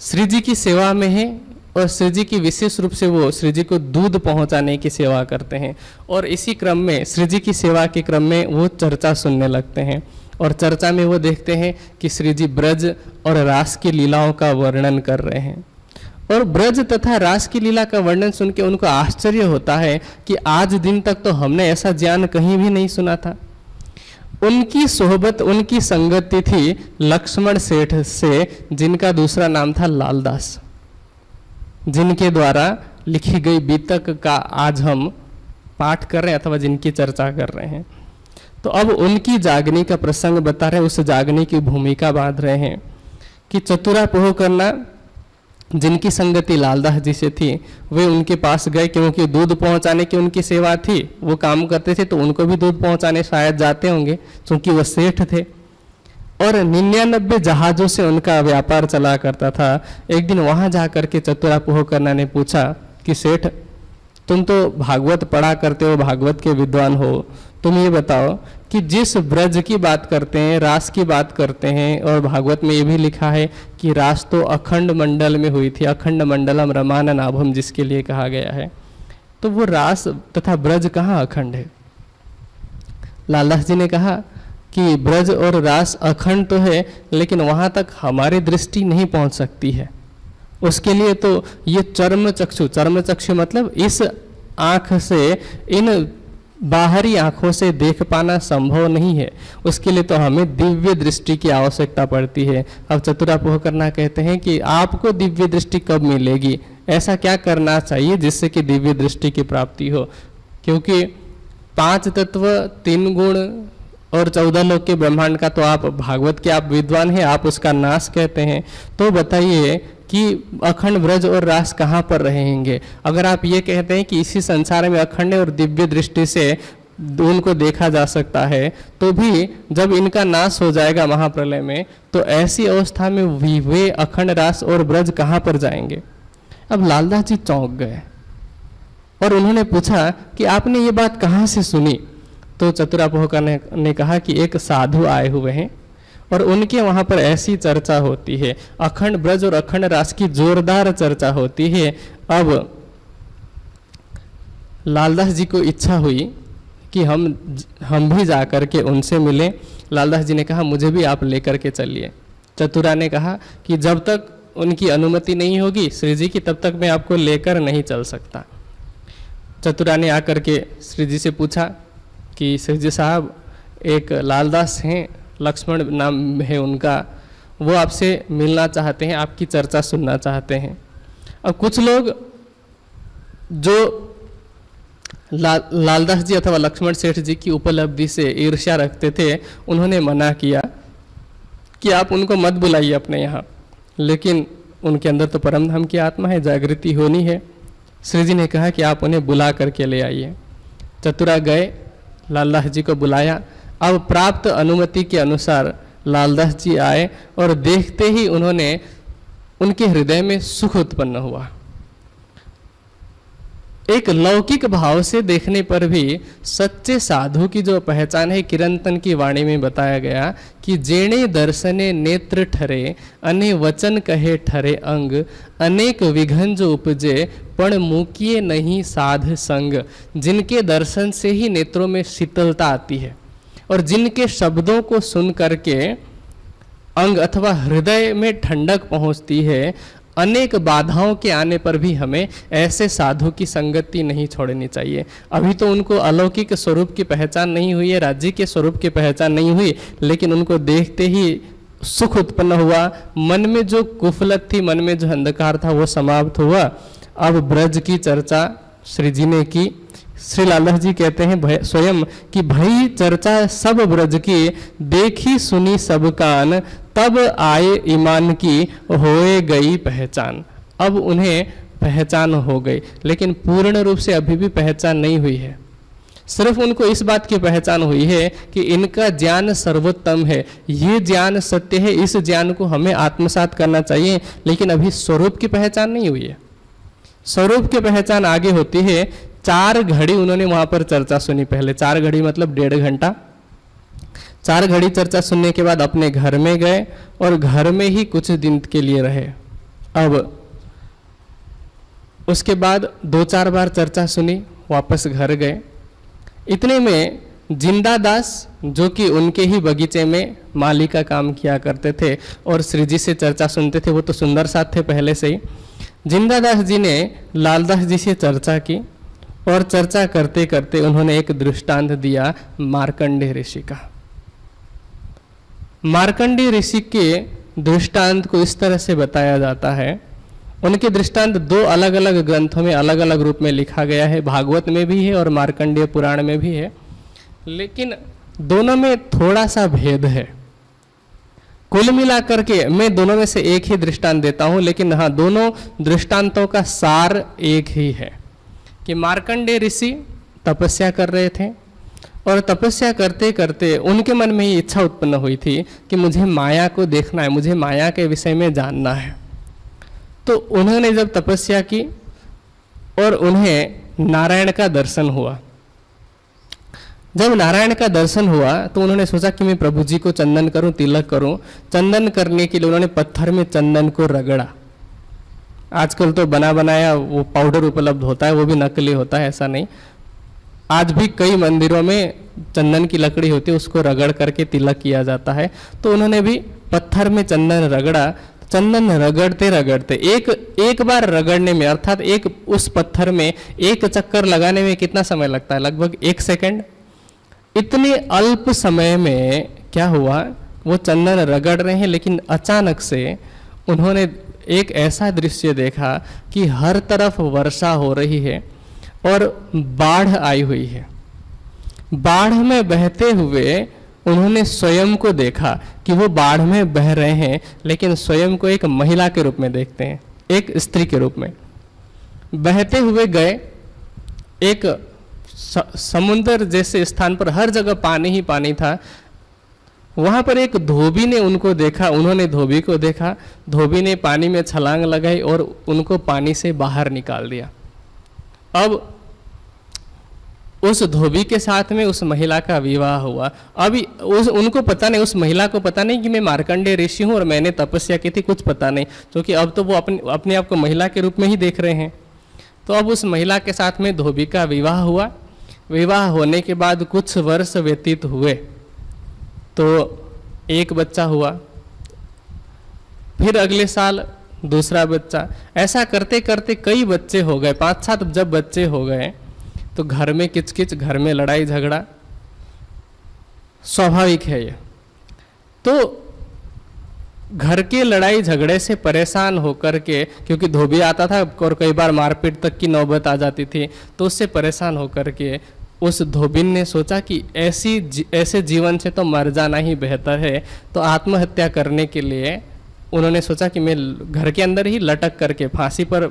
श्री जी की सेवा में है, और श्री जी की विशेष रूप से वो श्री जी को दूध पहुँचाने की सेवा करते हैं, और इसी क्रम में, श्री जी की सेवा के क्रम में वो चर्चा सुनने लगते हैं, और चर्चा में वो देखते हैं कि श्री जी ब्रज और रास की लीलाओं का वर्णन कर रहे हैं। और ब्रज तथा रास की लीला का वर्णन सुन के उनको आश्चर्य होता है कि आज दिन तक तो हमने ऐसा ज्ञान कहीं भी नहीं सुना था। उनकी सोहबत, उनकी संगति थी लक्ष्मण सेठ से, जिनका दूसरा नाम था लालदास। जिनके द्वारा लिखी गई बीतक का आज हम पाठ कर रहे हैं अथवा जिनकी चर्चा कर रहे हैं। तो अब उनकी जागनी का प्रसंग बता रहे हैं, उस जागनी की भूमिका बाँध रहे हैं कि चतुरा पोह करना जिनकी संगति लालदास जी से थी, वे उनके पास गए क्योंकि दूध पहुँचाने की उनकी सेवा थी। वो काम करते थे तो उनको भी दूध पहुँचाने शायद जाते होंगे क्योंकि वह सेठ थे। और निन्यानबे जहाजों से उनका व्यापार चला करता था। एक दिन वहाँ जाकर के चतुरा पोह करना ने पूछा कि, सेठ, तुम तो भागवत पढ़ा करते हो, भागवत के विद्वान हो। तुम ये बताओ कि जिस ब्रज की बात करते हैं, रास की बात करते हैं, और भागवत में ये भी लिखा है कि रास तो अखंड मंडल में हुई थी, अखंड मंडलम रमान नाभम जिसके लिए कहा गया है। तो वो रास तथा ब्रज कहाँ अखंड है? लालदास जी ने कहा कि ब्रज और रास अखंड तो है, लेकिन वहाँ तक हमारी दृष्टि नहीं पहुँच सकती है। उसके लिए तो ये चर्म चक्षु चर्म चक्षु मतलब इस आँख से इन बाहरी आँखों से देख पाना संभव नहीं है। उसके लिए तो हमें दिव्य दृष्टि की आवश्यकता पड़ती है। अब चतुरापोह करना कहते हैं कि आपको दिव्य दृष्टि कब मिलेगी? ऐसा क्या करना चाहिए जिससे कि दिव्य दृष्टि की प्राप्ति हो? क्योंकि पाँच तत्व, तीन गुण और चौदह लोग के ब्रह्मांड का तो आप भागवत के आप विद्वान हैं, आप उसका नाश कहते हैं। तो बताइए कि अखंड ब्रज और रास कहाँ पर रहेंगे? अगर आप ये कहते हैं कि इसी संसार में अखंड और दिव्य दृष्टि से उनको देखा जा सकता है तो भी जब इनका नाश हो जाएगा महाप्रलय में तो ऐसी अवस्था में वे अखंड रास और ब्रज कहाँ पर जाएँगे? अब लालदास जी चौंक गए और उन्होंने पूछा कि आपने ये बात कहाँ से सुनी? तो चतुरापोह ने, ने कहा कि एक साधु आए हुए हैं। और उनके वहाँ पर ऐसी चर्चा होती है। अखंड ब्रज और अखंड रास की जोरदार चर्चा होती है। अब लालदास जी को इच्छा हुई कि हम हम भी जा कर के उनसे मिलें। लालदास जी ने कहा, मुझे भी आप लेकर के चलिए। चतुरा ने कहा कि जब तक उनकी अनुमति नहीं होगी श्री जी की, तब तक मैं आपको लेकर नहीं चल सकता। चतुरा ने आकर के श्री जी से पूछा कि, श्री जी साहब, एक लालदास हैं लक्ष्मण नाम है उनका वो आपसे मिलना चाहते हैं आपकी चर्चा सुनना चाहते हैं। अब कुछ लोग जो ला, लालदास जी अथवा लक्ष्मण सेठ जी की उपलब्धि से ईर्ष्या रखते थे उन्होंने मना किया कि आप उनको मत बुलाइए अपने यहाँ लेकिन उनके अंदर तो परम धाम की आत्मा है जागृति होनी है। श्री जी ने कहा कि आप उन्हें बुला करके ले आइए। चतुरा गए लालदास जी को बुलाया अब प्राप्त अनुमति के अनुसार लालदास जी आए और देखते ही उन्होंने उनके हृदय में सुख उत्पन्न हुआ। एक लौकिक भाव से देखने पर भी सच्चे साधु की जो पहचान है, किरंतन की वाणी में बताया गया कि जेणे दर्शने नेत्र ठरे, अने वचन कहे ठरे अंग, अनेक विघन जो उपजे, पण मुकिए नहीं साध संग, जिनके दर्शन से ही नेत्रों में शीतलता आती है। और जिनके शब्दों को सुन करके अंग अथवा हृदय में ठंडक पहुँचती है, अनेक बाधाओं के आने पर भी हमें ऐसे साधु की संगति नहीं छोड़नी चाहिए। अभी तो उनको अलौकिक स्वरूप की पहचान नहीं हुई है, राज्य के स्वरूप की पहचान नहीं हुई, लेकिन उनको देखते ही सुख उत्पन्न हुआ। मन में जो कुफलत थी, मन में जो अंधकार था, वो समाप्त हुआ। अब ब्रज की चर्चा श्री जी ने की। श्री लालह जी कहते हैं स्वयं कि भई चर्चा सब ब्रज की, देखी सुनी सब कान, तब आए ईमान की, होए गई पहचान। अब उन्हें पहचान हो गई, लेकिन पूर्ण रूप से अभी भी पहचान नहीं हुई है। सिर्फ़ उनको इस बात की पहचान हुई है कि इनका ज्ञान सर्वोत्तम है। ये ज्ञान सत्य है, इस ज्ञान को हमें आत्मसात करना चाहिए, लेकिन अभी स्वरूप की पहचान नहीं हुई है। स्वरूप की पहचान आगे होती है चार घड़ी उन्होंने वहाँ पर चर्चा सुनी पहले। चार घड़ी मतलब डेढ़ घंटा। चार घड़ी चर्चा सुनने के बाद अपने घर में गए और घर में ही कुछ दिन के लिए रहे। अब उसके बाद दो चार बार चर्चा सुनी, वापस घर गए। इतने में ज़िंदा दास, जो कि उनके ही बगीचे में माली का काम किया करते थे और श्री जी से चर्चा सुनते थे, वो तो सुंदर साथ थे पहले से ही। ज़िंदा दास जी ने लालदास जी से चर्चा की। और चर्चा करते करते उन्होंने एक दृष्टांत दिया मार्कंडे ऋषि का। मार्कंडे ऋषि के दृष्टांत को इस तरह से बताया जाता है। उनके दृष्टांत दो अलग अलग ग्रंथों में अलग अलग रूप में लिखा गया है। भागवत में भी है और मार्कंडेय पुराण में भी है। लेकिन दोनों में थोड़ा सा भेद है। कुल मिलाकर के मैं दोनों में से एक ही दृष्टांत देता हूँ, लेकिन हाँ दोनों दृष्टांतों का सार एक ही है। कि मार्कंडे ऋषि तपस्या कर रहे थे और तपस्या करते करते उनके मन में ये इच्छा उत्पन्न हुई थी कि मुझे माया को देखना है, मुझे माया के विषय में जानना है। तो उन्होंने जब तपस्या की और उन्हें नारायण का दर्शन हुआ। जब नारायण का दर्शन हुआ तो उन्होंने सोचा कि मैं प्रभु जी को चंदन करूँ, तिलक करूँ। चंदन करने के लिए उन्होंने पत्थर में चंदन को रगड़ा। आजकल तो बना बनाया वो पाउडर उपलब्ध होता है, वो भी नकली होता है, ऐसा नहीं। आज भी कई मंदिरों में चंदन की लकड़ी होती है, उसको रगड़ करके तिलक किया जाता है। तो उन्होंने भी पत्थर में चंदन रगड़ा। चंदन रगड़ते रगड़ते, एक एक बार रगड़ने में, अर्थात एक उस पत्थर में, एक चक्कर लगाने में कितना समय लगता है? लगभग एक सेकंड। इतने अल्प समय में क्या हुआ? वो चंदन रगड़ रहे हैं, लेकिन अचानक से उन्होंने एक ऐसा दृश्य देखा कि हर तरफ़ वर्षा हो रही है और बाढ़ आई हुई है। बाढ़ में बहते हुए उन्होंने स्वयं को देखा कि वो बाढ़ में बह रहे हैं, लेकिन स्वयं को एक महिला के रूप में देखते हैं, एक स्त्री के रूप में। बहते हुए गए एक समुद्र जैसे स्थान पर हर जगह पानी ही पानी था वहाँ पर एक धोबी ने उनको देखा, उन्होंने धोबी को देखा, धोबी ने पानी में छलांग लगाई और उनको पानी से बाहर निकाल दिया। अब उस धोबी के साथ में उस महिला का विवाह हुआ। अभी उस, उनको पता नहीं, उस महिला को पता नहीं कि मैं मार्कंडे ऋषि हूँ और मैंने तपस्या की थी, कुछ पता नहीं, क्योंकि अब तो वो अपने अपने आप को महिला के रूप में ही देख रहे हैं। तो अब उस महिला के साथ में धोबी का विवाह हुआ। विवाह होने के बाद कुछ वर्ष व्यतीत हुए। तो एक बच्चा हुआ। फिर अगले साल दूसरा बच्चा। ऐसा करते करते कई बच्चे हो गए। पाँच सात जब बच्चे हो गए तो घर में किचकिच, घर में लड़ाई झगड़ा। स्वाभाविक है ये। तो घर के लड़ाई झगड़े से परेशान होकर के, क्योंकि धोबी आता था और कई बार मारपीट तक की नौबत आ जाती थी तो उससे परेशान होकर के उस धोबिन ने सोचा कि ऐसी जी, ऐसे जीवन से तो मर जाना ही बेहतर है। तो आत्महत्या करने के लिए उन्होंने सोचा कि मैं घर के अंदर ही लटक करके फांसी पर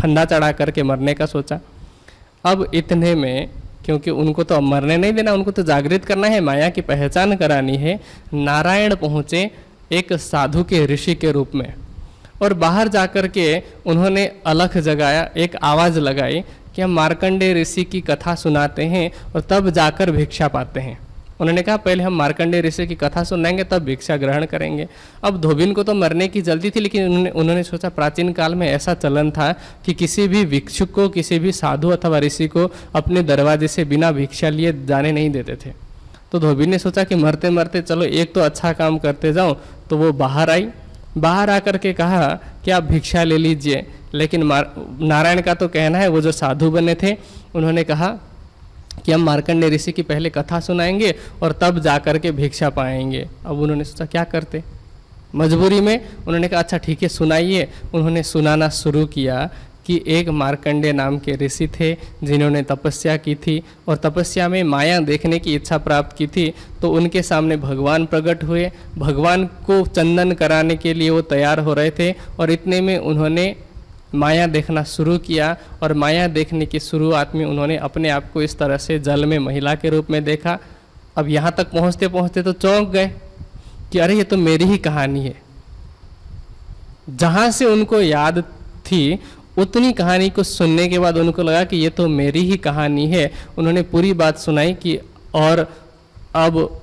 फंदा चढ़ा करके मरने का सोचा। अब इतने में क्योंकि उनको तो मरने नहीं देना उनको तो जागृत करना है माया की पहचान करानी है नारायण पहुँचे एक साधु के ऋषि के रूप में। और बाहर जाकर के उन्होंने अलख जगाया एक आवाज़ लगाई कि हम मार्कंडे ऋषि की कथा सुनाते हैं और तब जाकर भिक्षा पाते हैं। उन्होंने कहा, पहले हम मार्कंडे ऋषि की कथा सुनाएँगे, तब भिक्षा ग्रहण करेंगे। अब धोबिन को तो मरने की जल्दी थी, लेकिन उन्होंने उन्होंने सोचा प्राचीन काल में ऐसा चलन था कि किसी भी भिक्षुक को, किसी भी साधु अथवा ऋषि को अपने दरवाजे से बिना भिक्षा लिए जाने नहीं देते थे। तो धोबिन ने सोचा कि मरते मरते चलो, एक तो अच्छा काम करते जाऊँ तो वो बाहर आई बाहर आकर के कहा कि आप भिक्षा ले लीजिए। लेकिन नारायण का तो कहना है, वो जो साधु बने थे, उन्होंने कहा कि हम मार्कंडे ऋषि की पहले कथा सुनाएँगे और तब जा कर के भिक्षा पाएँगे। अब उन्होंने सोचा, क्या करते? मजबूरी में उन्होंने कहा अच्छा ठीक है, सुनाइए। उन्होंने सुनाना शुरू किया। कि एक मार्कंडे नाम के ऋषि थे, जिन्होंने तपस्या की थी और तपस्या में माया देखने की इच्छा प्राप्त की थी तो उनके सामने भगवान प्रकट हुए। भगवान को चंदन कराने के लिए वो तैयार हो रहे थे और इतने में उन्होंने माया देखना शुरू किया और माया देखने की शुरुआत में उन्होंने अपने आप को इस तरह से जल में महिला के रूप में देखा। अब यहाँ तक पहुँचते पहुँचते तो चौंक गए कि अरे, ये तो मेरी ही कहानी है। जहाँ से उनको याद थी उतनी कहानी को सुनने के बाद उनको लगा कि ये तो मेरी ही कहानी है। उन्होंने पूरी बात सुनाई कि और अब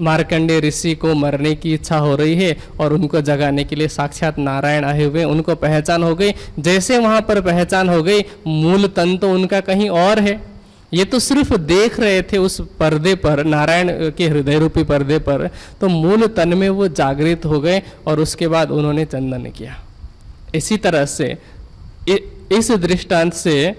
मार्कंडे ऋषि को मरने की इच्छा हो रही है और उनको जगाने के लिए साक्षात नारायण आए हुए, उनको पहचान हो गई। जैसे वहाँ पर पहचान हो गई मूल तन तो उनका कहीं और है। ये तो सिर्फ़ देख रहे थे उस पर्दे पर, नारायण के हृदय रूपी पर्दे पर। तो मूल तन में वो जागृत हो गए और उसके बाद उन्होंने चंदन किया। इसी तरह से इस दृष्टांत से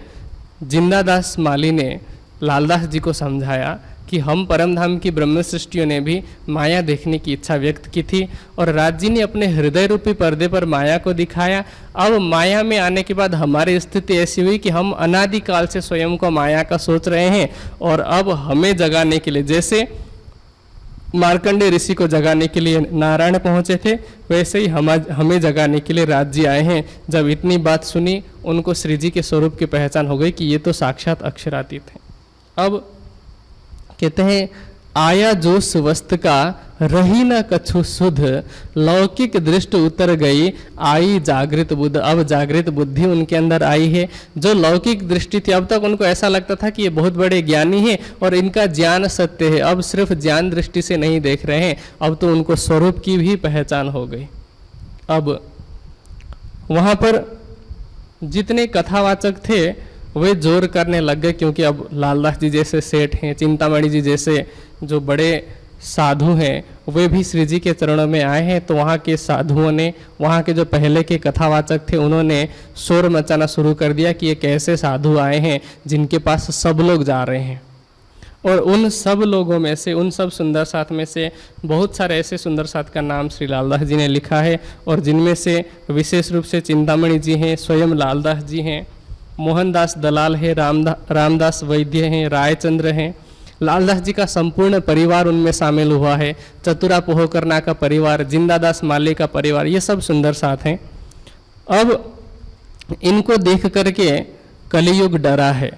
जिंदादास माली ने लालदास जी को समझाया कि हम परमधाम की ब्रह्म सृष्टियों ने भी माया देखने की इच्छा व्यक्त की थी और राज जी ने अपने हृदय रूपी पर्दे पर माया को दिखाया। अब माया में आने के बाद हमारी स्थिति ऐसी हुई कि हम अनादिकाल से स्वयं को माया का सोच रहे हैं और अब हमें जगाने के लिए जैसे मार्कंडे ऋषि को जगाने के लिए नारायण पहुँचे थे, वैसे ही हम हमें जगाने के लिए राज जी आए हैं। जब इतनी बात सुनी, उनको श्री जी के स्वरूप की पहचान हो गई कि ये तो साक्षात अक्षरातीत हैं। अब कहते हैं आया जो सुवस्त का रही न कछु सुध लौकिक दृष्टि उतर गई, आई जागृत बुद्ध। अब जागृत बुद्धि उनके अंदर आई है। जो लौकिक दृष्टि थी, अब तक उनको ऐसा लगता था कि ये बहुत बड़े ज्ञानी हैं और इनका ज्ञान सत्य है। अब सिर्फ़ ज्ञान दृष्टि से नहीं देख रहे हैं। अब तो उनको स्वरूप की भी पहचान हो गई। अब वहाँ पर जितने कथावाचक थे, वे ज़ोर करने लग गए, क्योंकि अब लालदास जी जैसे सेठ हैं, चिंतामणि जी जैसे जो बड़े साधु हैं, वे भी श्री जी के चरणों में आए हैं तो वहाँ के साधुओं ने, वहाँ के जो पहले के कथावाचक थे, उन्होंने शोर मचाना शुरू कर दिया कि ये कैसे साधु आए हैं, जिनके पास सब लोग जा रहे हैं। और उन सब लोगों में से, उन सब सुंदर साथ में से, बहुत सारे ऐसे सुंदर साथ का नाम श्री लालदास जी ने लिखा है, और जिनमें से विशेष रूप से चिंतामणि जी हैं, स्वयं लालदास जी हैं, मोहनदास दलाल है, रामदा, रामदास वैद्य हैं, रायचंद्र हैं लालदास जी का संपूर्ण परिवार उनमें शामिल हुआ है। चतुरा पोहोकरना का परिवार, जिंदादास माले का परिवार, ये सब सुंदर साथ हैं। अब इनको देख करके कलयुग डरा है।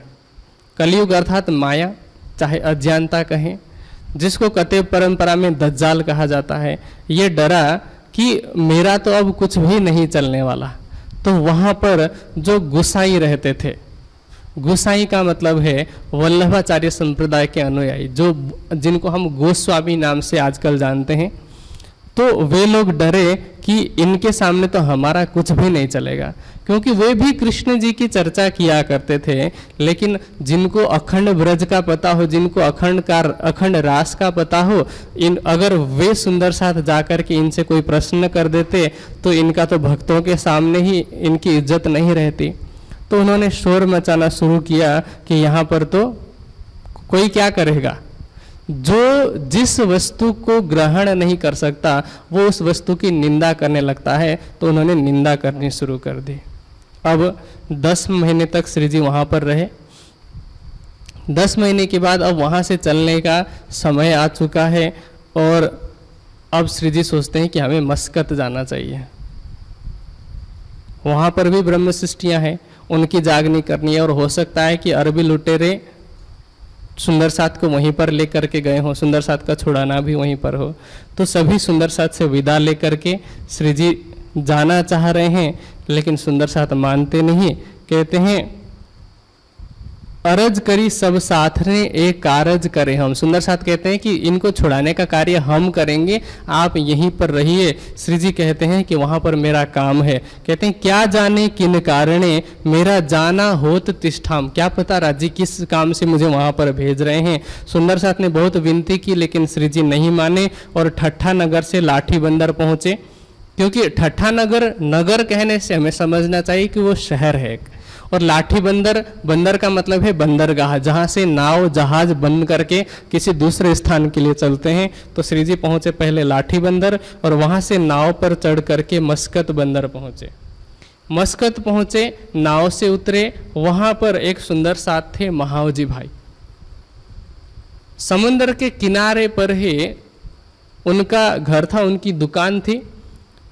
कलयुग अर्थात माया, चाहे अज्ञानता कहें, जिसको कते परंपरा में दज्जाल कहा जाता है, ये डरा कि मेरा तो अब कुछ भी नहीं चलने वाला। तो वहाँ पर जो गुस्साई रहते थे गोसाई का मतलब है वल्लभाचार्य संप्रदाय के अनुयायी, जो जिनको हम गोस्वामी नाम से आजकल जानते हैं। तो वे लोग डरे कि इनके सामने तो हमारा कुछ भी नहीं चलेगा, क्योंकि वे भी कृष्ण जी की चर्चा किया करते थे, लेकिन जिनको अखंड ब्रज का पता हो, जिनको अखंड का अखंड रास का पता हो, इन, अगर वे सुंदर साथ जाकर के इनसे कोई प्रश्न कर देते तो इनका तो भक्तों के सामने ही इनकी इज़्ज़त नहीं रहती। तो उन्होंने शोर मचाना शुरू किया कि यहाँ पर तो कोई क्या करेगा? जो जिस वस्तु को ग्रहण नहीं कर सकता, वो उस वस्तु की निंदा करने लगता है तो उन्होंने निंदा करनी शुरू कर दी। अब दस महीने तक श्री जी वहाँ पर रहे। दस महीने के बाद अब वहाँ से चलने का समय आ चुका है और अब श्री जी सोचते हैं कि हमें मस्कत जाना चाहिए। वहाँ पर भी ब्रह्म सृष्टियाँ हैं। उनकी जागनी करनी है और हो सकता है कि अरबी लुटेरे सुंदर साथ को वहीं पर लेकर के गए हों, सुंदर साथ का छुड़ाना भी वहीं पर हो। तो सभी सुंदर साथ से विदा लेकर के श्री जी जाना चाह रहे हैं, लेकिन सुंदर साथ मानते नहीं। कहते हैं अरज करी सब साथ ने, एक कारज करे हम। सुंदर साथ कहते हैं कि इनको छुड़ाने का कार्य हम करेंगे, आप यहीं पर रहिए। श्री जी कहते हैं कि वहाँ पर मेरा काम है। कहते हैं, क्या जाने किन कारणे, मेरा जाना होत तिष्ठाम। क्या पता राज़ी किस काम से मुझे वहाँ पर भेज रहे हैं। सुंदर साथ ने बहुत विनती की, लेकिन श्री जी नहीं माने और ठट्ठा नगर से लाठी बंदर पहुँचे। क्योंकि ठट्ठा नगर नगर कहने से हमें समझना चाहिए कि वो शहर है। और लाठी बंदर बंदर का मतलब है बंदरगाह, जहाँ से नाव, जहाज़ बन करके किसी दूसरे स्थान के लिए चलते हैं। तो श्री जी पहुँचे पहले लाठी बंदर और वहाँ से नाव पर चढ़ करके मस्कत बंदर पहुँचे। मस्कत पहुँचे, नाव से उतरे, वहाँ पर एक सुंदर साथ थे महावजी भाई। समुन्द्र के किनारे पर ही उनका घर था, उनकी दुकान थी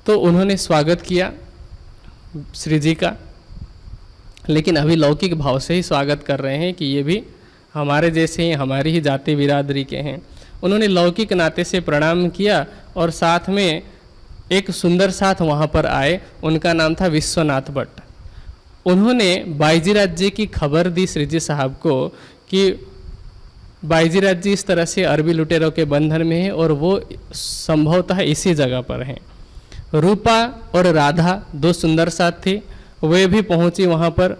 तो उन्होंने स्वागत किया श्री जी का। लेकिन अभी लौकिक भाव से ही स्वागत कर रहे हैं कि ये भी हमारे जैसे ही, हमारी ही जाति बिरादरी के हैं। उन्होंने लौकिक नाते से प्रणाम किया और साथ में एक सुंदर साथ वहाँ पर आए। उनका नाम था विश्वनाथ भट्ट। उन्होंने बाईजीराज जी की खबर दी श्रीजी साहब को कि बाईजीराज जी इस तरह से अरबी लुटेरों के बंधन में है और वो संभवतः इसी जगह पर हैं। रूपा और राधा दो सुंदर साथ थे। वे भी पहुँची वहाँ पर।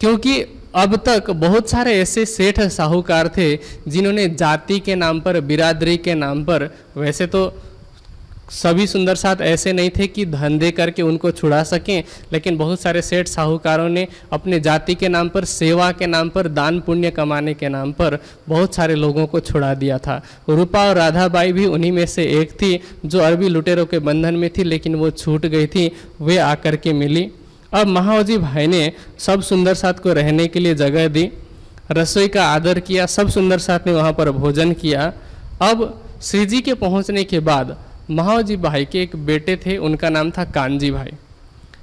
क्योंकि अब तक बहुत सारे ऐसे सेठ साहूकार थे जिन्होंने जाति के नाम पर, बिरादरी के नाम पर, वैसे तो सभी सुंदर साथ ऐसे नहीं थे कि धंधे करके उनको छुड़ा सकें, लेकिन बहुत सारे सेठ साहूकारों ने अपने जाति के नाम पर, सेवा के नाम पर, दान पुण्य कमाने के नाम पर बहुत सारे लोगों को छुड़ा दिया था। रूपा और राधाबाई भी उन्हीं में से एक थी जो अरबी लुटेरों के बंधन में थी, लेकिन वो छूट गई थी, वे आकर के मिली। अब महावजी भाई ने सब सुंदर साथ को रहने के लिए जगह दी, रसोई का आदर किया, सब सुंदर साथ ने वहाँ पर भोजन किया। अब श्री जी के पहुँचने के बाद महावजी भाई के एक बेटे थे, उनका नाम था कांजी भाई।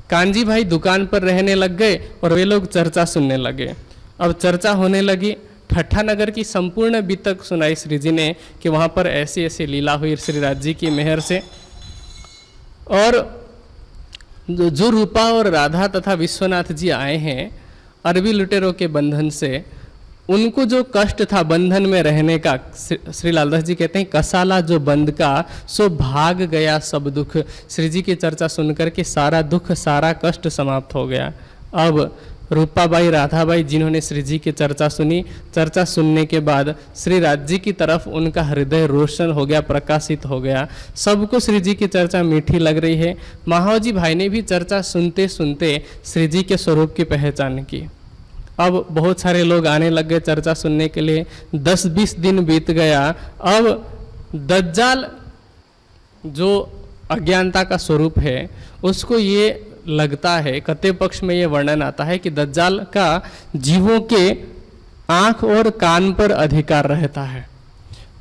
कांजी भाई दुकान पर रहने लग गए और वे लोग चर्चा सुनने लगे। अब चर्चा होने लगी। ठट्ठा नगर की संपूर्ण बीतक सुनाई श्री जी ने कि वहाँ पर ऐसी ऐसी लीला हुई श्री राज जी की मेहर से। और जो रूपा और राधा तथा विश्वनाथ जी आए हैं, अरबी लुटेरों के बंधन से उनको जो कष्ट था बंधन में रहने का, श्री लालदास जी कहते हैं, कसाला जो बंद का, सो भाग गया सब दुख। श्री जी की चर्चा सुनकर के सारा दुख, सारा कष्ट समाप्त हो गया। अब रूपाबाई, राधाबाई जिन्होंने श्री जी की चर्चा सुनी, चर्चा सुनने के बाद श्री राज जी की तरफ़ उनका हृदय रोशन हो गया, प्रकाशित हो गया। सबको श्री जी की चर्चा मीठी लग रही है। महावजी भाई ने भी चर्चा सुनते सुनते श्री जी के स्वरूप की पहचान की। अब बहुत सारे लोग आने लग गए चर्चा सुनने के लिए। दस बीस दिन बीत गया। अब दज्जाल जो अज्ञानता का स्वरूप है, उसको ये लगता है कते पक्ष में ये वर्णन आता है कि दज्जाल का जीवों के आँख और कान पर अधिकार रहता है।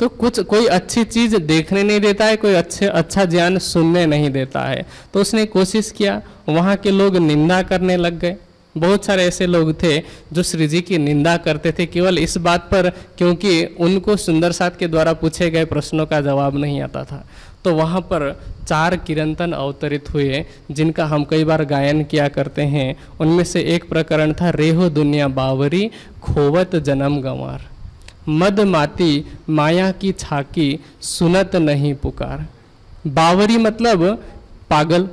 तो कुछ, कोई अच्छी चीज़ देखने नहीं देता है, कोई अच्छे अच्छा ज्ञान सुनने नहीं देता है। तो उसने कोशिश किया, वहाँ के लोग निंदा करने लग गए। बहुत सारे ऐसे लोग थे जो श्री जी की निंदा करते थे केवल इस बात पर, क्योंकि उनको सुंदर साथ के द्वारा पूछे गए प्रश्नों का जवाब नहीं आता था। तो वहाँ पर चार किरंतन अवतरित हुए, जिनका हम कई बार गायन किया करते हैं। उनमें से एक प्रकरण था, रेहो दुनिया बावरी, खोवत जन्म गंवार। मद माती, माया की छाकी, सुनत नहीं पुकार। बावरी मतलब पागल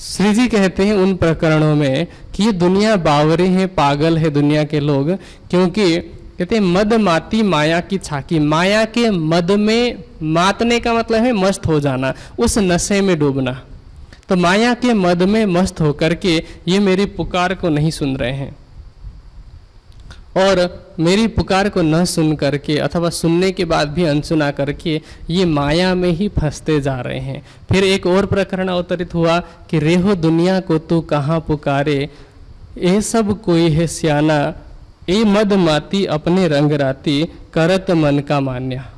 श्री जी कहते हैं उन प्रकरणों में कि ये दुनिया बावरे हैं, पागल है दुनिया के लोग, क्योंकि कहते हैं, मद माती माया की छाकी। माया के मद में मातने का मतलब है मस्त हो जाना, उस नशे में डूबना। तो माया के मद में मस्त होकर के ये मेरी पुकार को नहीं सुन रहे हैं। और मेरी पुकार को न सुन करके अथवा सुनने के बाद भी अनसुना करके ये माया में ही फंसते जा रहे हैं। फिर एक और प्रकरण अवतरित हुआ कि रेहो दुनिया को तू कहाँ पुकारे? ये सब कोई है सियाना, ए मद माती अपने रंग राती, करत मन का मान्या।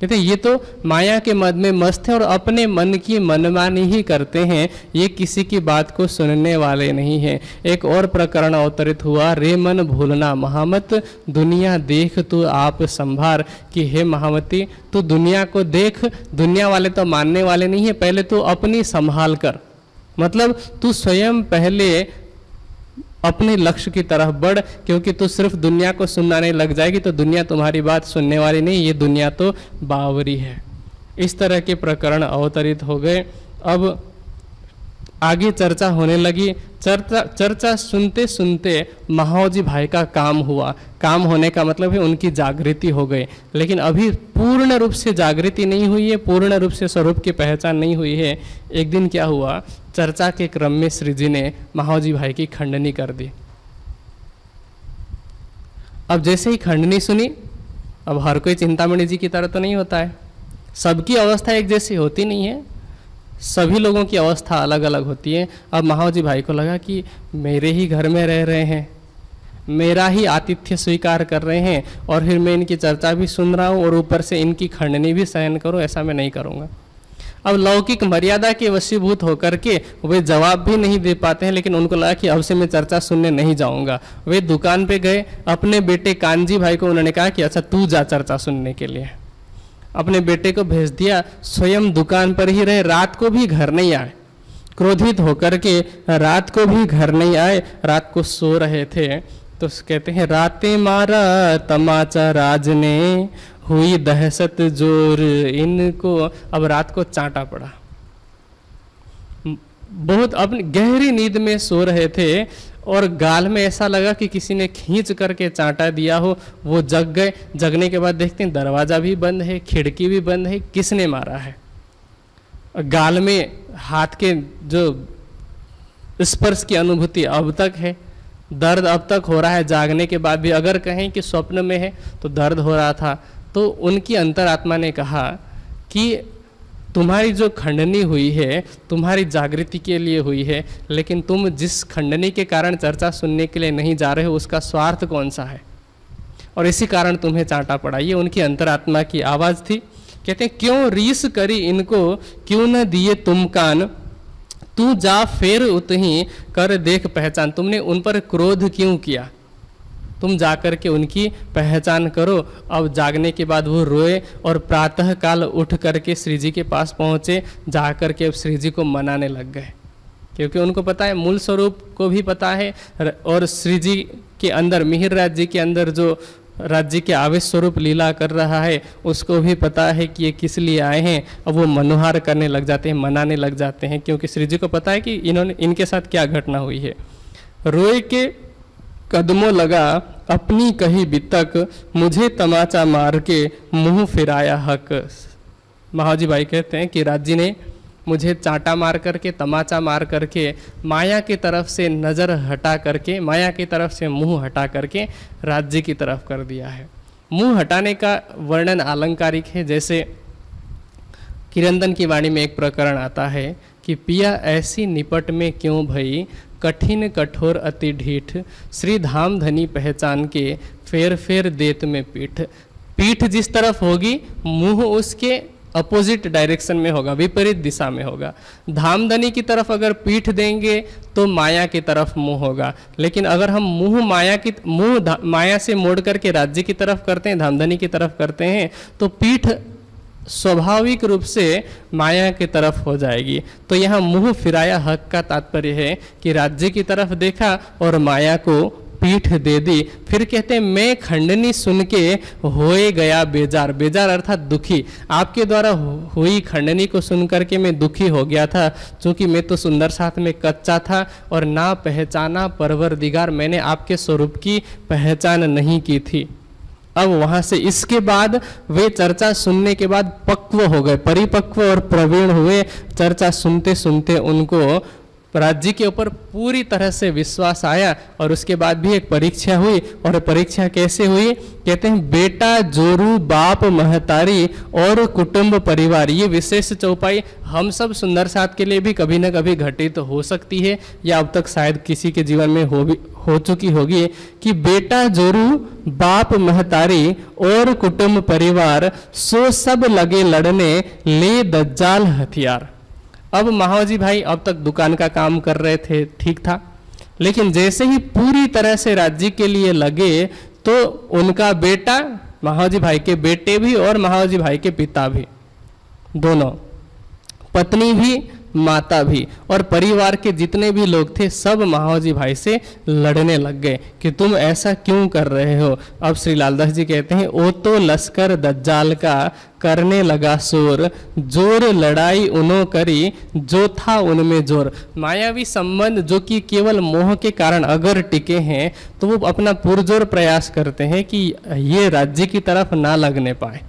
कहते ये तो माया के मद में मस्त है और अपने मन की मनमानी ही करते हैं। ये किसी की बात को सुनने वाले नहीं हैं। एक और प्रकरण अवतरित हुआ, रे मन भूलना महामत, दुनिया देख तू आप संभार। कि हे महामती, तू दुनिया को देख, दुनिया वाले तो मानने वाले नहीं है, पहले तू अपनी संभाल कर। मतलब तू स्वयं पहले अपने लक्ष्य की तरफ़ बढ़, क्योंकि तू सिर्फ़ दुनिया को सुनाने लग जाएगी तो दुनिया तुम्हारी बात सुनने वाली नहीं, ये दुनिया तो बावरी है। इस तरह के प्रकरण अवतरित हो गए। अब आगे चर्चा होने लगी। चर्चा चर्चा सुनते सुनते महावजी भाई का काम हुआ। काम होने का मतलब है उनकी जागृति हो गई। लेकिन अभी पूर्ण रूप से जागृति नहीं हुई है, पूर्ण रूप से स्वरूप की पहचान नहीं हुई है। एक दिन क्या हुआ? चर्चा के क्रम में श्री जी ने महावजी भाई की खंडनी कर दी। अब जैसे ही खंडनी सुनी, अब हर कोई चिंतामणि जी की तरह तो नहीं होता है। सबकी अवस्था एक जैसी होती नहीं है। सभी लोगों की अवस्था अलग अलग होती है। अब महावजी भाई को लगा कि मेरे ही घर में रह रहे हैं, मेरा ही आतिथ्य स्वीकार कर रहे हैं और फिर मैं इनकी चर्चा भी सुन रहा हूँ और ऊपर से इनकी खंडनी भी सहन करूँ, ऐसा मैं नहीं करूँगा। अब लौकिक मर्यादा के वशीभूत होकर के वे जवाब भी नहीं दे पाते हैं, लेकिन उनको लगा कि अब से मैं चर्चा सुनने नहीं जाऊँगा। वे दुकान पे गए, अपने बेटे कांजी भाई को उन्होंने कहा कि अच्छा तू जा चर्चा सुनने के लिए। अपने बेटे को भेज दिया, स्वयं दुकान पर ही रहे, रात को भी घर नहीं आए। क्रोधित होकर के रात को भी घर नहीं आए, रात को सो रहे थे। तो कहते हैं, रातें मारा तमाचा राज ने हुई दहशत ज़ोर इनको, अब रात को चांटा पड़ा। बहुत अपनी गहरी नींद में सो रहे थे और गाल में ऐसा लगा कि किसी ने खींच करके चांटा दिया हो, वो जग गए। जगने के बाद देखते हैं दरवाज़ा भी बंद है, खिड़की भी बंद है, किसने मारा है? गाल में हाथ के जो स्पर्श की अनुभूति अब तक है, दर्द अब तक हो रहा है, जागने के बाद भी अगर कहें कि स्वप्न में है तो दर्द हो रहा था। तो उनकी अंतरात्मा ने कहा कि तुम्हारी जो खंडनी हुई है, तुम्हारी जागृति के लिए हुई है, लेकिन तुम जिस खंडनी के कारण चर्चा सुनने के लिए नहीं जा रहे हो, उसका स्वार्थ कौन सा है? और इसी कारण तुम्हें चांटा पड़ा। ये उनकी अंतरात्मा की आवाज़ थी। कहते हैं, क्यों रीस करी इनको, क्यों न दिए तुम कान? तू जा, फेर उतही कर देख पहचान। तुमने उन पर क्रोध क्यों किया? तुम जाकर के उनकी पहचान करो। अब जागने के बाद वो रोए और प्रातः काल उठ करके श्री जी के पास पहुँचे जा कर के अब श्री जी को मनाने लग गए। क्योंकि उनको पता है, मूल स्वरूप को भी पता है और श्री जी के अंदर, मिहिर राज जी के अंदर जो राज्य के आवेश स्वरूप लीला कर रहा है, उसको भी पता है कि ये किस लिए आए हैं। अब वो मनोहार करने लग जाते हैं, मनाने लग जाते हैं, क्योंकि श्री जी को पता है कि इन्होंने, इनके साथ क्या घटना हुई है। रोए के कदमों लगा, अपनी कही बितक, मुझे तमाचा मार के मुँह फिराया हक। महाजी भाई कहते हैं कि राज्य ने मुझे चांटा मार करके, तमाचा मार करके, माया की तरफ़ से नज़र हटा करके, माया की तरफ़ से मुँह हटा करके राज्य की तरफ़ कर दिया है। मुँह हटाने का वर्णन आलंकारिक है। जैसे किरंदन की वाणी में एक प्रकरण आता है कि पिया ऐसी निपट में क्यों भई कठिन कठोर अति ढीठ श्री धाम धनी पहचान के फेर फेर देत में पीठ। पीठ जिस तरफ़ होगी, मुँह उसके अपोजिट डायरेक्शन में होगा, विपरीत दिशा में होगा। धामधनी की तरफ़ अगर पीठ देंगे तो माया की तरफ़ मुँह होगा। लेकिन अगर हम मुँह माया की, मुँह माया से मोड़ करके राज्य की तरफ़ करते हैं धामधनी की तरफ़ करते हैं तो पीठ स्वाभाविक रूप से माया की तरफ़ हो जाएगी। तो यहाँ मुँह फिराया हक का तात्पर्य है कि राज्य की तरफ़ देखा और माया को पीठ दे दी। फिर कहते मैं खंडनी सुन के होए गया बेजार। बेजार अर्थात दुखी। आपके द्वारा हुई खंडनी को सुन करके मैं दुखी हो गया था क्योंकि मैं तो सुंदर साथ में कच्चा था और ना पहचाना परवर दिगार मैंने आपके स्वरूप की पहचान नहीं की थी। अब वहाँ से इसके बाद वे चर्चा सुनने के बाद पक्व हो गए, परिपक्व और प्रवीण हुए। चर्चा सुनते सुनते उनको राज्य के ऊपर पूरी तरह से विश्वास आया और उसके बाद भी एक परीक्षा हुई। और परीक्षा कैसे हुई? कहते हैं, बेटा जोरू बाप महतारी और कुटुंब परिवार। ये विशेष चौपाई हम सब सुंदर साथ के लिए भी कभी ना कभी घटित तो हो सकती है। या अब तक शायद किसी के जीवन में हो भी, हो चुकी होगी कि बेटा जोरू बाप महतारी और कुटुंब परिवार सो सब लगे लड़ने ले दज्जाल हथियार। अब महावजी भाई अब तक दुकान का काम कर रहे थे, ठीक था। लेकिन जैसे ही पूरी तरह से राज्य के लिए लगे तो उनका बेटा महावजी भाई के बेटे भी और महावजी भाई के पिता भी, दोनों। पत्नी भी माता भी और परिवार के जितने भी लोग थे, सब महावजी भाई से लड़ने लग गए कि तुम ऐसा क्यों कर रहे हो? अब श्री लालदास जी कहते हैं, ओ तो लश्कर दज्जाल का करने लगा शोर, ज़ोर लड़ाई उन्हों करी, जो था उनमें ज़ोर। मायावी संबंध जो कि केवल मोह के कारण अगर टिके हैं तो वो अपना पुरजोर प्रयास करते हैं कि ये राज्य की तरफ़ ना लगने पाए।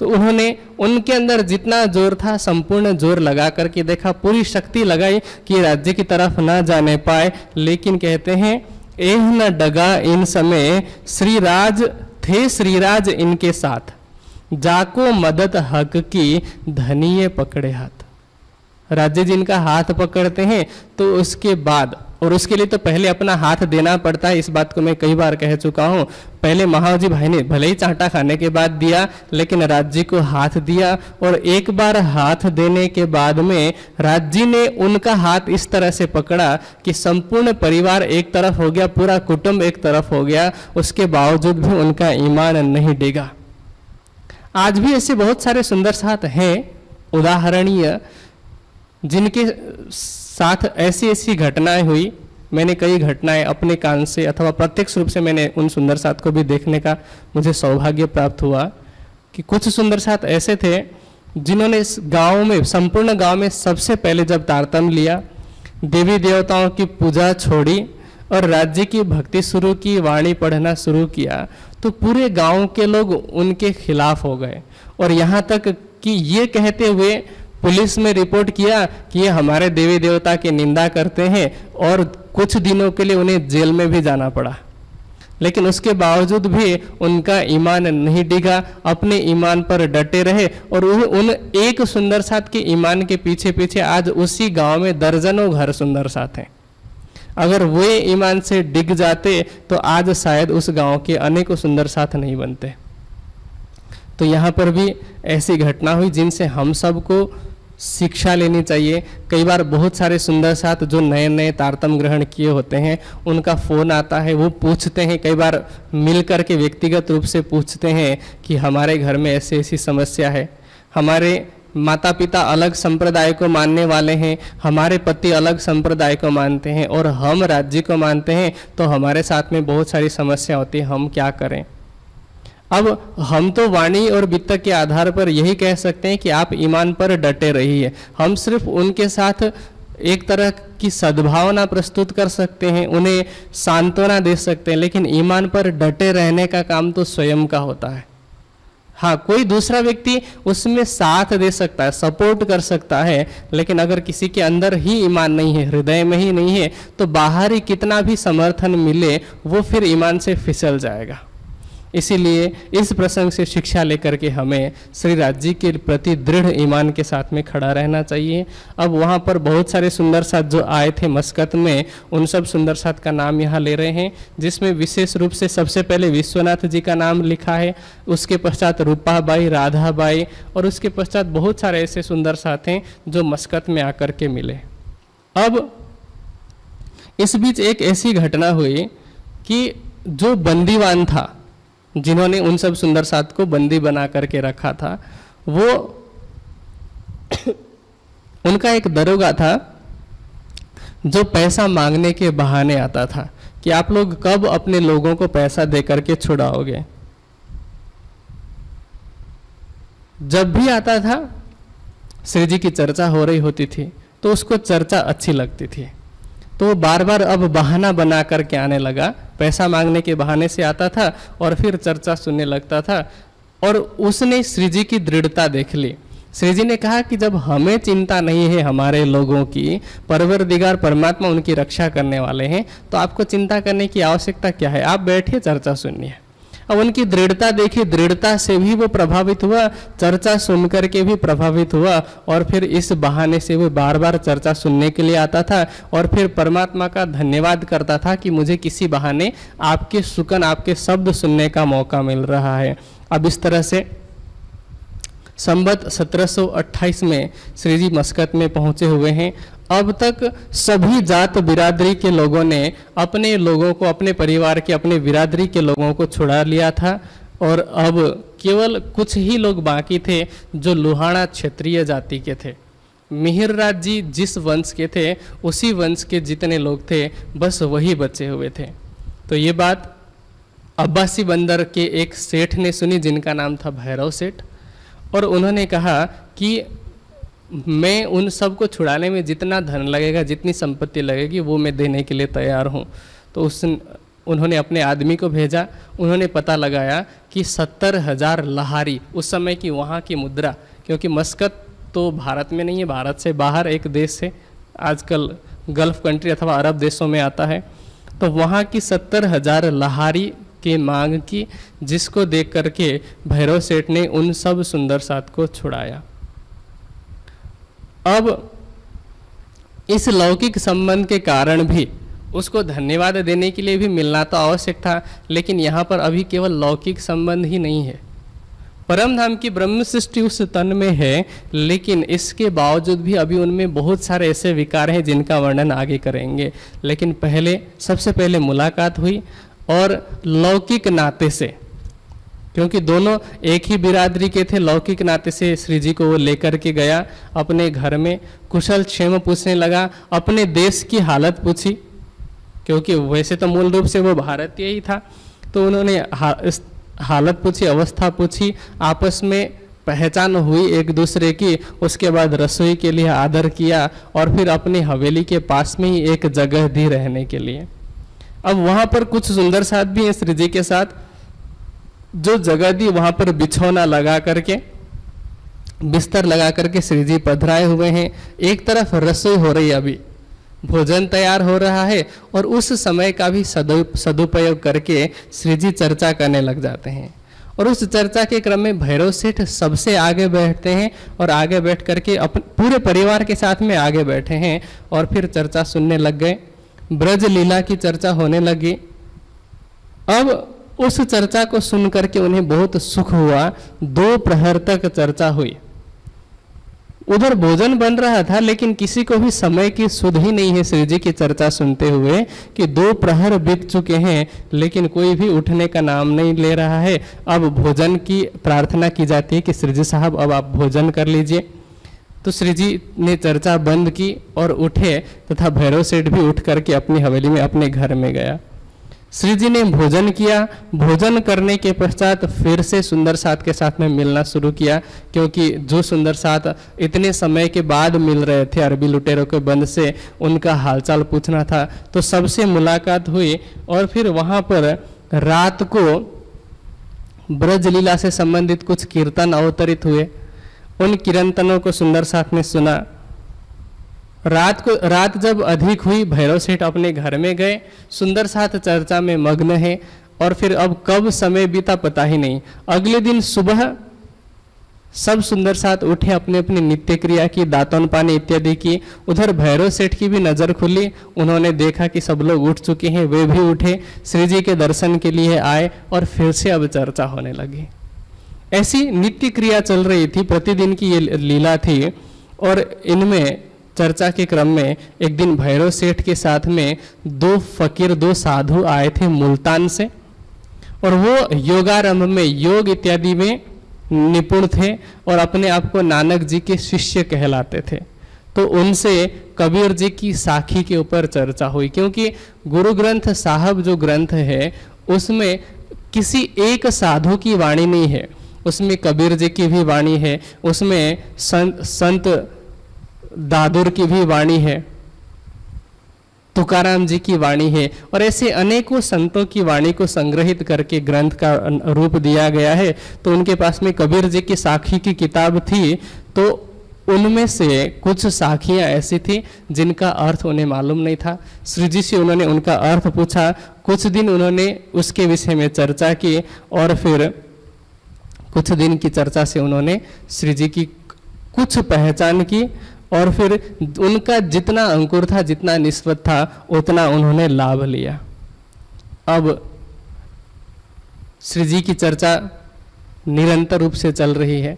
तो उन्होंने उनके अंदर जितना ज़ोर था, संपूर्ण ज़ोर लगा करके देखा, पूरी शक्ति लगाई कि राज्य की तरफ़ ना जाने पाए। लेकिन कहते हैं, एह न डगा इन समय, श्रीराज थे श्रीराज इनके साथ। जाको मदद हक की धनिये पकड़े हाथ। राज्य जिनका हाथ पकड़ते हैं तो उसके बाद और उसके लिए तो पहले अपना हाथ देना पड़ता है, इस बात को मैं कई बार कह चुका हूँ। पहले महावजी भाई ने भले ही चांटा खाने के बाद दिया, लेकिन राज्य को हाथ दिया और एक बार हाथ देने के बाद में राज्य ने उनका हाथ इस तरह से पकड़ा कि संपूर्ण परिवार एक तरफ़ हो गया, पूरा कुटुंब एक तरफ़ हो गया, उसके बावजूद भी उनका ईमान नहीं डेगा। आज भी ऐसे बहुत सारे सुंदर साथ हैं, उदाहरणीय, जिनके साथ ऐसी ऐसी घटनाएँ हुई। मैंने कई घटनाएँ अपने कान से अथवा प्रत्यक्ष रूप से मैंने उन सुंदर साथ को भी देखने का मुझे सौभाग्य प्राप्त हुआ कि कुछ सुंदर साथ ऐसे थे जिन्होंने इस गाँव में, संपूर्ण गाँव में सबसे पहले जब तारतम लिया, देवी देवताओं की पूजा छोड़ी और राज्य की भक्ति शुरू की, वाणी पढ़ना शुरू किया तो पूरे गाँव के लोग उनके खिलाफ हो गए। और यहाँ तक कि ये कहते हुए पुलिस में रिपोर्ट किया कि ये हमारे देवी देवता की निंदा करते हैं और कुछ दिनों के लिए उन्हें जेल में भी जाना पड़ा। लेकिन उसके बावजूद भी उनका ईमान नहीं डिगा, अपने ईमान पर डटे रहे और उन एक सुंदर साथ के ईमान के पीछे पीछे आज उसी गाँव में दर्जनों घर सुंदर साथ हैं। अगर वे ईमान से डिग जाते तो आज शायद उस गाँव के अनेकों सुंदर साथ नहीं बनते। तो यहाँ पर भी ऐसी घटना हुई जिनसे हम सबको शिक्षा लेनी चाहिए। कई बार बहुत सारे सुंदर साथ जो नए नए तारतम ग्रहण किए होते हैं, उनका फ़ोन आता है, वो पूछते हैं। कई बार मिल कर के व्यक्तिगत रूप से पूछते हैं कि हमारे घर में ऐसी ऐसी समस्या है। हमारे माता पिता अलग संप्रदाय को मानने वाले हैं, हमारे पति अलग संप्रदाय को मानते हैं और हम राज्य को मानते हैं तो हमारे साथ में बहुत सारी समस्या होती है, हम क्या करें? अब हम तो वाणी और वित्त के आधार पर यही कह सकते हैं कि आप ईमान पर डटे रहिए। हम सिर्फ़ उनके साथ एक तरह की सद्भावना प्रस्तुत कर सकते हैं, उन्हें सांत्वना दे सकते हैं, लेकिन ईमान पर डटे रहने का काम तो स्वयं का होता है। हाँ कोई दूसरा व्यक्ति उसमें साथ दे सकता है, सपोर्ट कर सकता है, लेकिन अगर किसी के अंदर ही ईमान नहीं है, हृदय में ही नहीं है तो बाहर कितना भी समर्थन मिले, वो फिर ईमान से फिसल जाएगा। इसीलिए इस प्रसंग से शिक्षा लेकर के हमें श्री राज्य के प्रति दृढ़ ईमान के साथ में खड़ा रहना चाहिए। अब वहाँ पर बहुत सारे सुंदर साथ जो आए थे मस्कत में, उन सब सुंदर साथ का नाम यहाँ ले रहे हैं, जिसमें विशेष रूप से सबसे पहले विश्वनाथ जी का नाम लिखा है, उसके पश्चात रूपाबाई, राधाबाई और उसके पश्चात बहुत सारे ऐसे सुंदर साथ हैं जो मस्कत में आकर के मिले। अब इस बीच एक ऐसी घटना हुई कि जो बंदीवान था जिन्होंने उन सब सुंदर साथ को बंदी बना करके रखा था, वो उनका एक दरोगा था जो पैसा मांगने के बहाने आता था कि आप लोग कब अपने लोगों को पैसा दे करके छुड़ाओगे। जब भी आता था श्री जी की चर्चा हो रही होती थी तो उसको चर्चा अच्छी लगती थी। तो बार बार अब बहाना बना करके आने लगा। पैसा मांगने के बहाने से आता था और फिर चर्चा सुनने लगता था और उसने श्री जी की दृढ़ता देख ली। श्री जी ने कहा कि जब हमें चिंता नहीं है हमारे लोगों की परवर दिगार परमात्मा उनकी रक्षा करने वाले हैं तो आपको चिंता करने की आवश्यकता क्या है? आप बैठिए, चर्चा सुनिए। अब उनकी दृढ़ता देखी, दृढ़ता से भी वो प्रभावित हुआ, चर्चा सुन करके भी प्रभावित हुआ और फिर इस बहाने से वो बार बार चर्चा सुनने के लिए आता था और फिर परमात्मा का धन्यवाद करता था कि मुझे किसी बहाने आपके सुकन, आपके शब्द सुनने का मौका मिल रहा है। अब इस तरह से संबत 1728 में श्री जी मस्कत में पहुँचे हुए हैं। अब तक सभी जात बिरादरी के लोगों ने अपने लोगों को, अपने परिवार के, अपने बिरादरी के लोगों को छुड़ा लिया था। और अब केवल कुछ ही लोग बाकी थे जो लुहाना क्षेत्रीय जाति के थे। मिहिर राज जी जिस वंश के थे, उसी वंश के जितने लोग थे, बस वही बचे हुए थे। तो ये बात अब्बासी बंदर के एक सेठ ने सुनी, जिनका नाम था भैरव सेठ। और उन्होंने कहा कि मैं उन सबको छुड़ाने में जितना धन लगेगा, जितनी संपत्ति लगेगी, वो मैं देने के लिए तैयार हूँ। तो उस उन्होंने अपने आदमी को भेजा। उन्होंने पता लगाया कि सत्तर हज़ार लहारी उस समय की वहाँ की मुद्रा, क्योंकि मस्कत तो भारत में नहीं है, भारत से बाहर एक देश है। आजकल गल्फ कंट्री अथवा अरब देशों में आता है। तो वहाँ की सत्तर हज़ार लहारी की मांग की, जिसको देख करके भैरव सेठ ने उन सब सुंदर साथ को छुड़ाया। अब इस लौकिक संबंध के कारण भी उसको धन्यवाद देने के लिए भी मिलना तो आवश्यक था, लेकिन यहाँ पर अभी केवल लौकिक संबंध ही नहीं है। परम धाम की ब्रह्म सृष्टि उस तन में है, लेकिन इसके बावजूद भी अभी उनमें बहुत सारे ऐसे विकार हैं जिनका वर्णन आगे करेंगे। लेकिन पहले, सबसे पहले मुलाकात हुई और लौकिक नाते से क्योंकि दोनों एक ही बिरादरी के थे लौकिक नाते से श्री जी को वो लेकर के गया अपने घर में कुशल क्षेम पूछने लगा अपने देश की हालत पूछी क्योंकि वैसे तो मूल रूप से वो भारतीय ही था तो उन्होंने हा, हालत पूछी अवस्था पूछी आपस में पहचान हुई एक दूसरे की उसके बाद रसोई के लिए आदर किया और फिर अपनी हवेली के पास में ही एक जगह दी रहने के लिए। अब वहाँ पर कुछ सुंदर साथ भी हैं श्री जी के साथ जो जगह दी, वहाँ पर बिछौना लगा करके, बिस्तर लगा करके श्री जी पधराए हुए हैं। एक तरफ़ रसोई हो रही है अभी। भोजन तैयार हो रहा है और उस समय का भी सदुपयोग करके श्री जी चर्चा करने लग जाते हैं। और उस चर्चा के क्रम में भैरव सेठ सबसे आगे बैठते हैं और आगे बैठ करके अपने पूरे परिवार के साथ में आगे बैठे हैं और फिर चर्चा सुनने लग गए। ब्रज लीला की चर्चा होने लगी। अब उस चर्चा को सुन करके उन्हें बहुत सुख हुआ। दो प्रहर तक चर्चा हुई। उधर भोजन बन रहा था, लेकिन किसी को भी समय की सुध ही नहीं है श्री जी की चर्चा सुनते हुए कि दो प्रहर बीत चुके हैं, लेकिन कोई भी उठने का नाम नहीं ले रहा है। अब भोजन की प्रार्थना की जाती है कि श्री जी साहब, अब आप भोजन कर लीजिए। तो श्री जी ने चर्चा बंद की और उठे तथा भैरव सेठ भी उठ करके अपनी हवेली में अपने घर में गया। श्री जी ने भोजन किया। भोजन करने के पश्चात फिर से सुंदर साथ के साथ में मिलना शुरू किया, क्योंकि जो सुंदर साथ इतने समय के बाद मिल रहे थे अरबी लुटेरों के बंद से, उनका हालचाल पूछना था। तो सबसे मुलाकात हुई और फिर वहाँ पर रात को ब्रजलीला से संबंधित कुछ कीर्तन अवतरित हुए। उन कीर्तनों को सुंदर साथ ने सुना। रात को, रात जब अधिक हुई, भैरव सेठ अपने घर में गए। सुंदर साथ चर्चा में मग्न है और फिर अब कब समय बीता पता ही नहीं। अगले दिन सुबह सब सुंदर साथ उठे अपने अपनी नित्य क्रिया की, दातन पानी इत्यादि की। उधर भैरव सेठ की भी नज़र खुली। उन्होंने देखा कि सब लोग उठ चुके हैं, वे भी उठे। श्री जी के दर्शन के लिए आए और फिर से अब चर्चा होने लगी। ऐसी नित्य क्रिया चल रही थी। प्रतिदिन की ये लीला थी और इनमें चर्चा के क्रम में एक दिन भैरव सेठ के साथ में दो फकीर, दो साधु आए थे मुल्तान से और वो योगारंभ में, योग इत्यादि में निपुण थे और अपने आप को नानक जी के शिष्य कहलाते थे। तो उनसे कबीर जी की साखी के ऊपर चर्चा हुई, क्योंकि गुरु ग्रंथ साहब जो ग्रंथ है, उसमें किसी एक साधु की वाणी नहीं है। उसमें कबीर जी की भी वाणी है, उसमें संत संत दादुर की भी वाणी है, तुकाराम जी की वाणी है, और ऐसे अनेकों संतों की वाणी को संग्रहित करके ग्रंथ का रूप दिया गया है। तो उनके पास में कबीर जी की साखी की किताब थी तो उनमें से कुछ साखियाँ ऐसी थी, जिनका अर्थ उन्हें मालूम नहीं था। श्री जी से उन्होंने उनका अर्थ पूछा। कुछ दिन उन्होंने उसके विषय में चर्चा की, और फिर कुछ दिन की चर्चा से उन्होंने श्री जी की कुछ पहचान की और फिर उनका जितना अंकुर था, जितना निस्बत था, उतना उन्होंने लाभ लिया। अब श्री जी की चर्चा निरंतर रूप से चल रही है।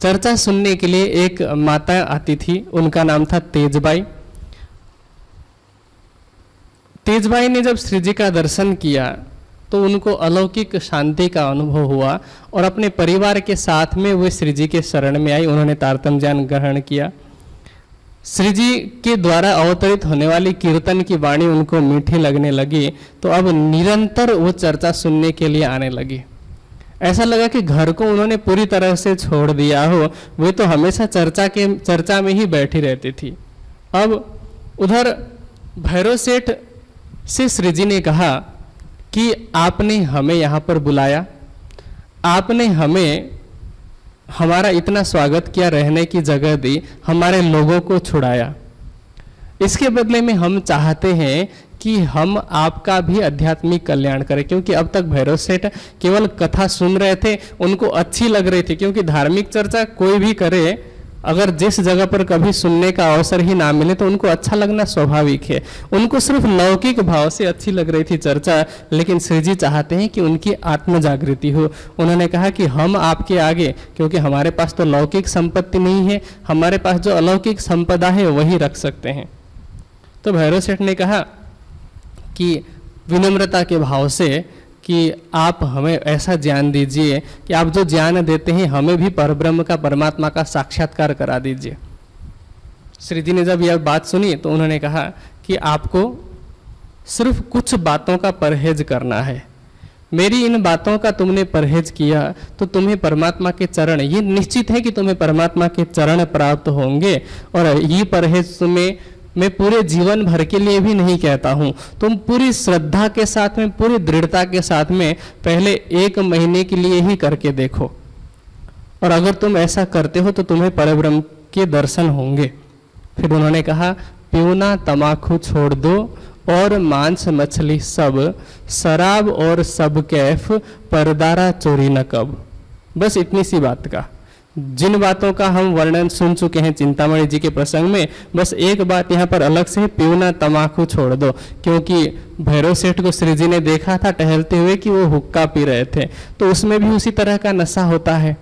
चर्चा सुनने के लिए एक माता आती थी, उनका नाम था तेजबाई। तेजबाई ने जब श्री जी का दर्शन किया तो उनको अलौकिक शांति का अनुभव हुआ और अपने परिवार के साथ में वे श्री जी के शरण में आई। उन्होंने तारतम ज्ञान ग्रहण किया। श्री जी के द्वारा अवतरित होने वाली कीर्तन की वाणी उनको मीठी लगने लगी तो अब निरंतर वो चर्चा सुनने के लिए आने लगी। ऐसा लगा कि घर को उन्होंने पूरी तरह से छोड़ दिया हो, वे तो हमेशा चर्चा के, चर्चा में ही बैठी रहती थी। अब उधर भैरव सेठ से श्री जी ने कहा कि आपने हमें यहाँ पर बुलाया। आपने हमें हमारा इतना स्वागत किया रहने की जगह दी हमारे लोगों को छुड़ाया। इसके बदले में हम चाहते हैं कि हम आपका भी आध्यात्मिक कल्याण करें, क्योंकि अब तक भैरव सेठ केवल कथा सुन रहे थे, उनको अच्छी लग रही थी, क्योंकि धार्मिक चर्चा कोई भी करे अगर जिस जगह पर कभी सुनने का अवसर ही ना मिले तो उनको अच्छा लगना स्वाभाविक है। उनको सिर्फ़ लौकिक भाव से अच्छी लग रही थी चर्चा, लेकिन श्री जी चाहते हैं कि उनकी आत्म जागृति हो। उन्होंने कहा कि हम आपके आगे, क्योंकि हमारे पास तो लौकिक संपत्ति नहीं है, हमारे पास जो अलौकिक संपदा है, वही रख सकते हैं। तो भैरव सेठ ने कहा कि विनम्रता के भाव से कि आप हमें ऐसा ज्ञान दीजिए कि आप जो ज्ञान देते हैं, हमें भी परब्रह्म का, परमात्मा का साक्षात्कार करा दीजिए। श्री जी ने जब यह बात सुनी तो उन्होंने कहा कि आपको सिर्फ़ कुछ बातों का परहेज करना है। मेरी इन बातों का तुमने परहेज किया तो तुम्हें परमात्मा के चरण, ये निश्चित है कि तुम्हें परमात्मा के चरण प्राप्त होंगे, और ये परहेज तुम्हें मैं पूरे जीवन भर के लिए भी नहीं कहता हूँ। तुम पूरी श्रद्धा के साथ में, पूरी दृढ़ता के साथ में पहले एक महीने के लिए ही करके देखो। और अगर तुम ऐसा करते हो तो तुम्हें परब्रह्म के दर्शन होंगे। फिर उन्होंने कहा पीना तमाकू छोड़ दो और मांस मछली सब, शराब और सब कैफ, परदारा चोरी न कब। बस इतनी सी बात का। जिन बातों का हम वर्णन सुन चुके हैं चिंतामणि जी के प्रसंग में, बस एक बात यहाँ पर अलग से पीवना तमाकू छोड़ दो, क्योंकि भैरव सेठ को श्री जी ने देखा था टहलते हुए कि वो हुक्का पी रहे थे। तो उसमें भी उसी तरह का नशा होता है,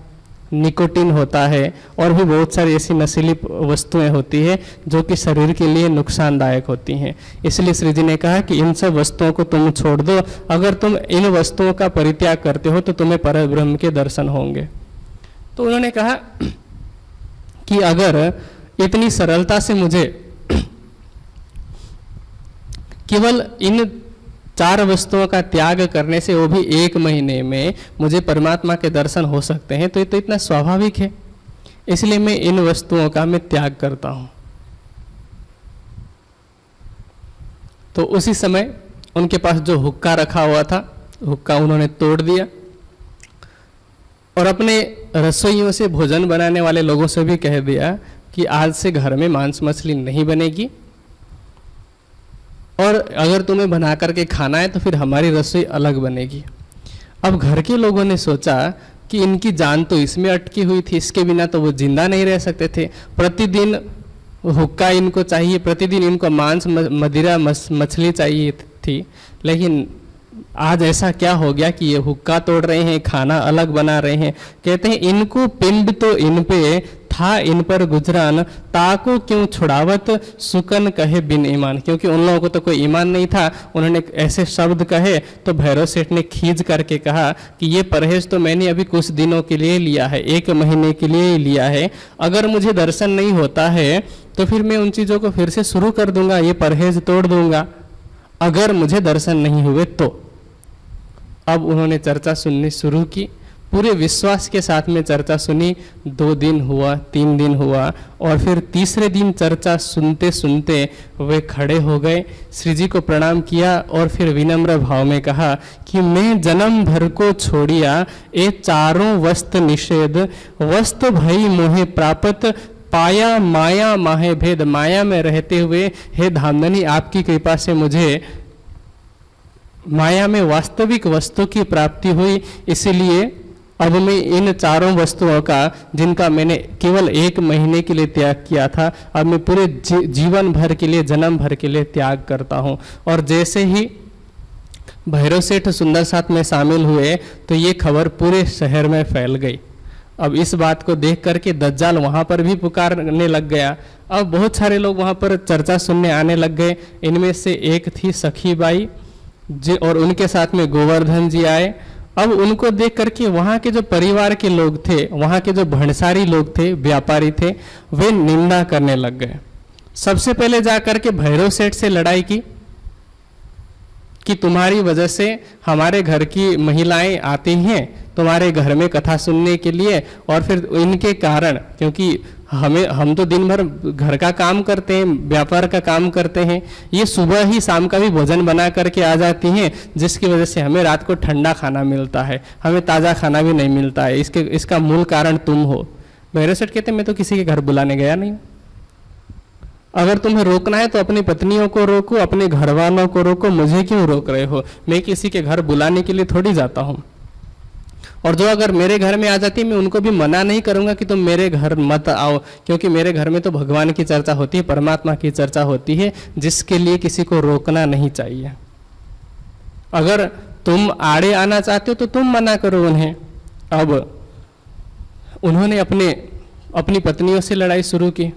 निकोटिन होता है, और भी बहुत सारी ऐसी नशीली वस्तुएँ होती है, जो कि शरीर के लिए नुकसानदायक होती हैं। इसलिए श्री जी ने कहा कि इन सब वस्तुओं को तुम छोड़ दो, अगर तुम इन वस्तुओं का परित्याग करते हो तो तुम्हें पर ब्रह्म के दर्शन होंगे। तो उन्होंने कहा कि अगर इतनी सरलता से मुझे केवल इन चार वस्तुओं का त्याग करने से वो भी एक महीने में मुझे परमात्मा के दर्शन हो सकते हैं तो ये तो इतना स्वाभाविक है। इसलिए मैं इन वस्तुओं का मैं त्याग करता हूँ। तो उसी समय उनके पास जो हुक्का रखा हुआ था, हुक्का उन्होंने तोड़ दिया। और अपने रसोइयों से भोजन बनाने वाले लोगों से भी कह दिया कि आज से घर में मांस मछली नहीं बनेगी। और अगर तुम्हें बना करके खाना है तो फिर हमारी रसोई अलग बनेगी। अब घर के लोगों ने सोचा कि इनकी जान तो इसमें अटकी हुई थी, इसके बिना तो वो ज़िंदा नहीं रह सकते थे। प्रतिदिन हुक्का इनको चाहिए, प्रतिदिन इनको मांस मदिरा मछली चाहिए थी। लेकिन आज ऐसा क्या हो गया कि ये हुक्का तोड़ रहे हैं, खाना अलग बना रहे हैं? कहते हैं, इनको पिंड तो इन पे था, इन पर गुजरान। ताको क्यों छुड़ावत? सुकन कहे बिन ईमान। क्योंकि उन लोगों को तो कोई ईमान नहीं था। उन्होंने ऐसे शब्द कहे तो भैरव सेठ ने खींच करके कहा कि ये परहेज तो मैंने अभी कुछ दिनों के लिए लिया है, एक महीने के लिए ही लिया है। अगर मुझे दर्शन नहीं होता है तो फिर मैं उन चीज़ों को फिर से शुरू कर दूँगा, ये परहेज तोड़ दूँगा। अगर मुझे दर्शन नहीं हुए तो। अब उन्होंने चर्चा सुननी शुरू की। पूरे विश्वास के साथ में चर्चा सुनी। दो दिन हुआ, तीन दिन हुआ और फिर तीसरे दिन चर्चा सुनते सुनते वे खड़े हो गए। श्री जी को प्रणाम किया और फिर विनम्र भाव में कहा कि मैं जन्म भर को छोड़िया, ए चारों वस्त निषेध वस्त भई मोहे प्राप्त, पाया माया माहे भेद, माया में रहते हुए, हे धामदनी आपकी कृपा से मुझे माया में वास्तविक वस्तु की प्राप्ति हुई इसलिए अब मैं इन चारों वस्तुओं का जिनका मैंने केवल एक महीने के लिए त्याग किया था अब मैं पूरे जी, जीवन भर के लिए जन्म भर के लिए त्याग करता हूँ। और जैसे ही भैरव सेठ सुंदर साथ में शामिल हुए तो ये खबर पूरे शहर में फैल गई। अब इस बात को देख करके दज्जाल वहाँ पर भी पुकारने लग गया। अब बहुत सारे लोग वहाँ पर चर्चा सुनने आने लग गए। इनमें से एक थी सखी बाई जी, और उनके साथ में गोवर्धन जी आए। अब उनको देख करके वहाँ के जो परिवार के लोग थे, वहाँ के जो भंडसारी लोग थे, व्यापारी थे, वे निंदा करने लग गए। सबसे पहले जाकर के भैरव सेठ से लड़ाई की कि तुम्हारी वजह से हमारे घर की महिलाएँ आती हैं तुम्हारे घर में कथा सुनने के लिए और फिर इनके कारण, क्योंकि हमें, हम तो दिन भर घर का काम करते हैं, व्यापार का काम करते हैं, ये सुबह ही शाम का भी भोजन बना करके आ जाती हैं, जिसकी वजह से हमें रात को ठंडा खाना मिलता है, हमें ताज़ा खाना भी नहीं मिलता है, इसके, इसका मूल कारण तुम हो। मेरे सेठ कहते, मैं तो किसी के घर बुलाने गया नहीं अगर तुम्हें रोकना है तो अपनी पत्नियों को रोको, अपने घर वालों को रोको, मुझे क्यों रोक रहे हो? मैं किसी के घर बुलाने के लिए थोड़ी जाता हूँ। और जो अगर मेरे घर में आ जाती, मैं उनको भी मना नहीं करूँगा कि तुम मेरे घर मत आओ, क्योंकि मेरे घर में तो भगवान की चर्चा होती है, परमात्मा की चर्चा होती है, जिसके लिए किसी को रोकना नहीं चाहिए। अगर तुम आड़े आना चाहते हो तो तुम मना करो उन्हें। अब उन्होंने अपने, अपनी पत्नियों से लड़ाई शुरू की।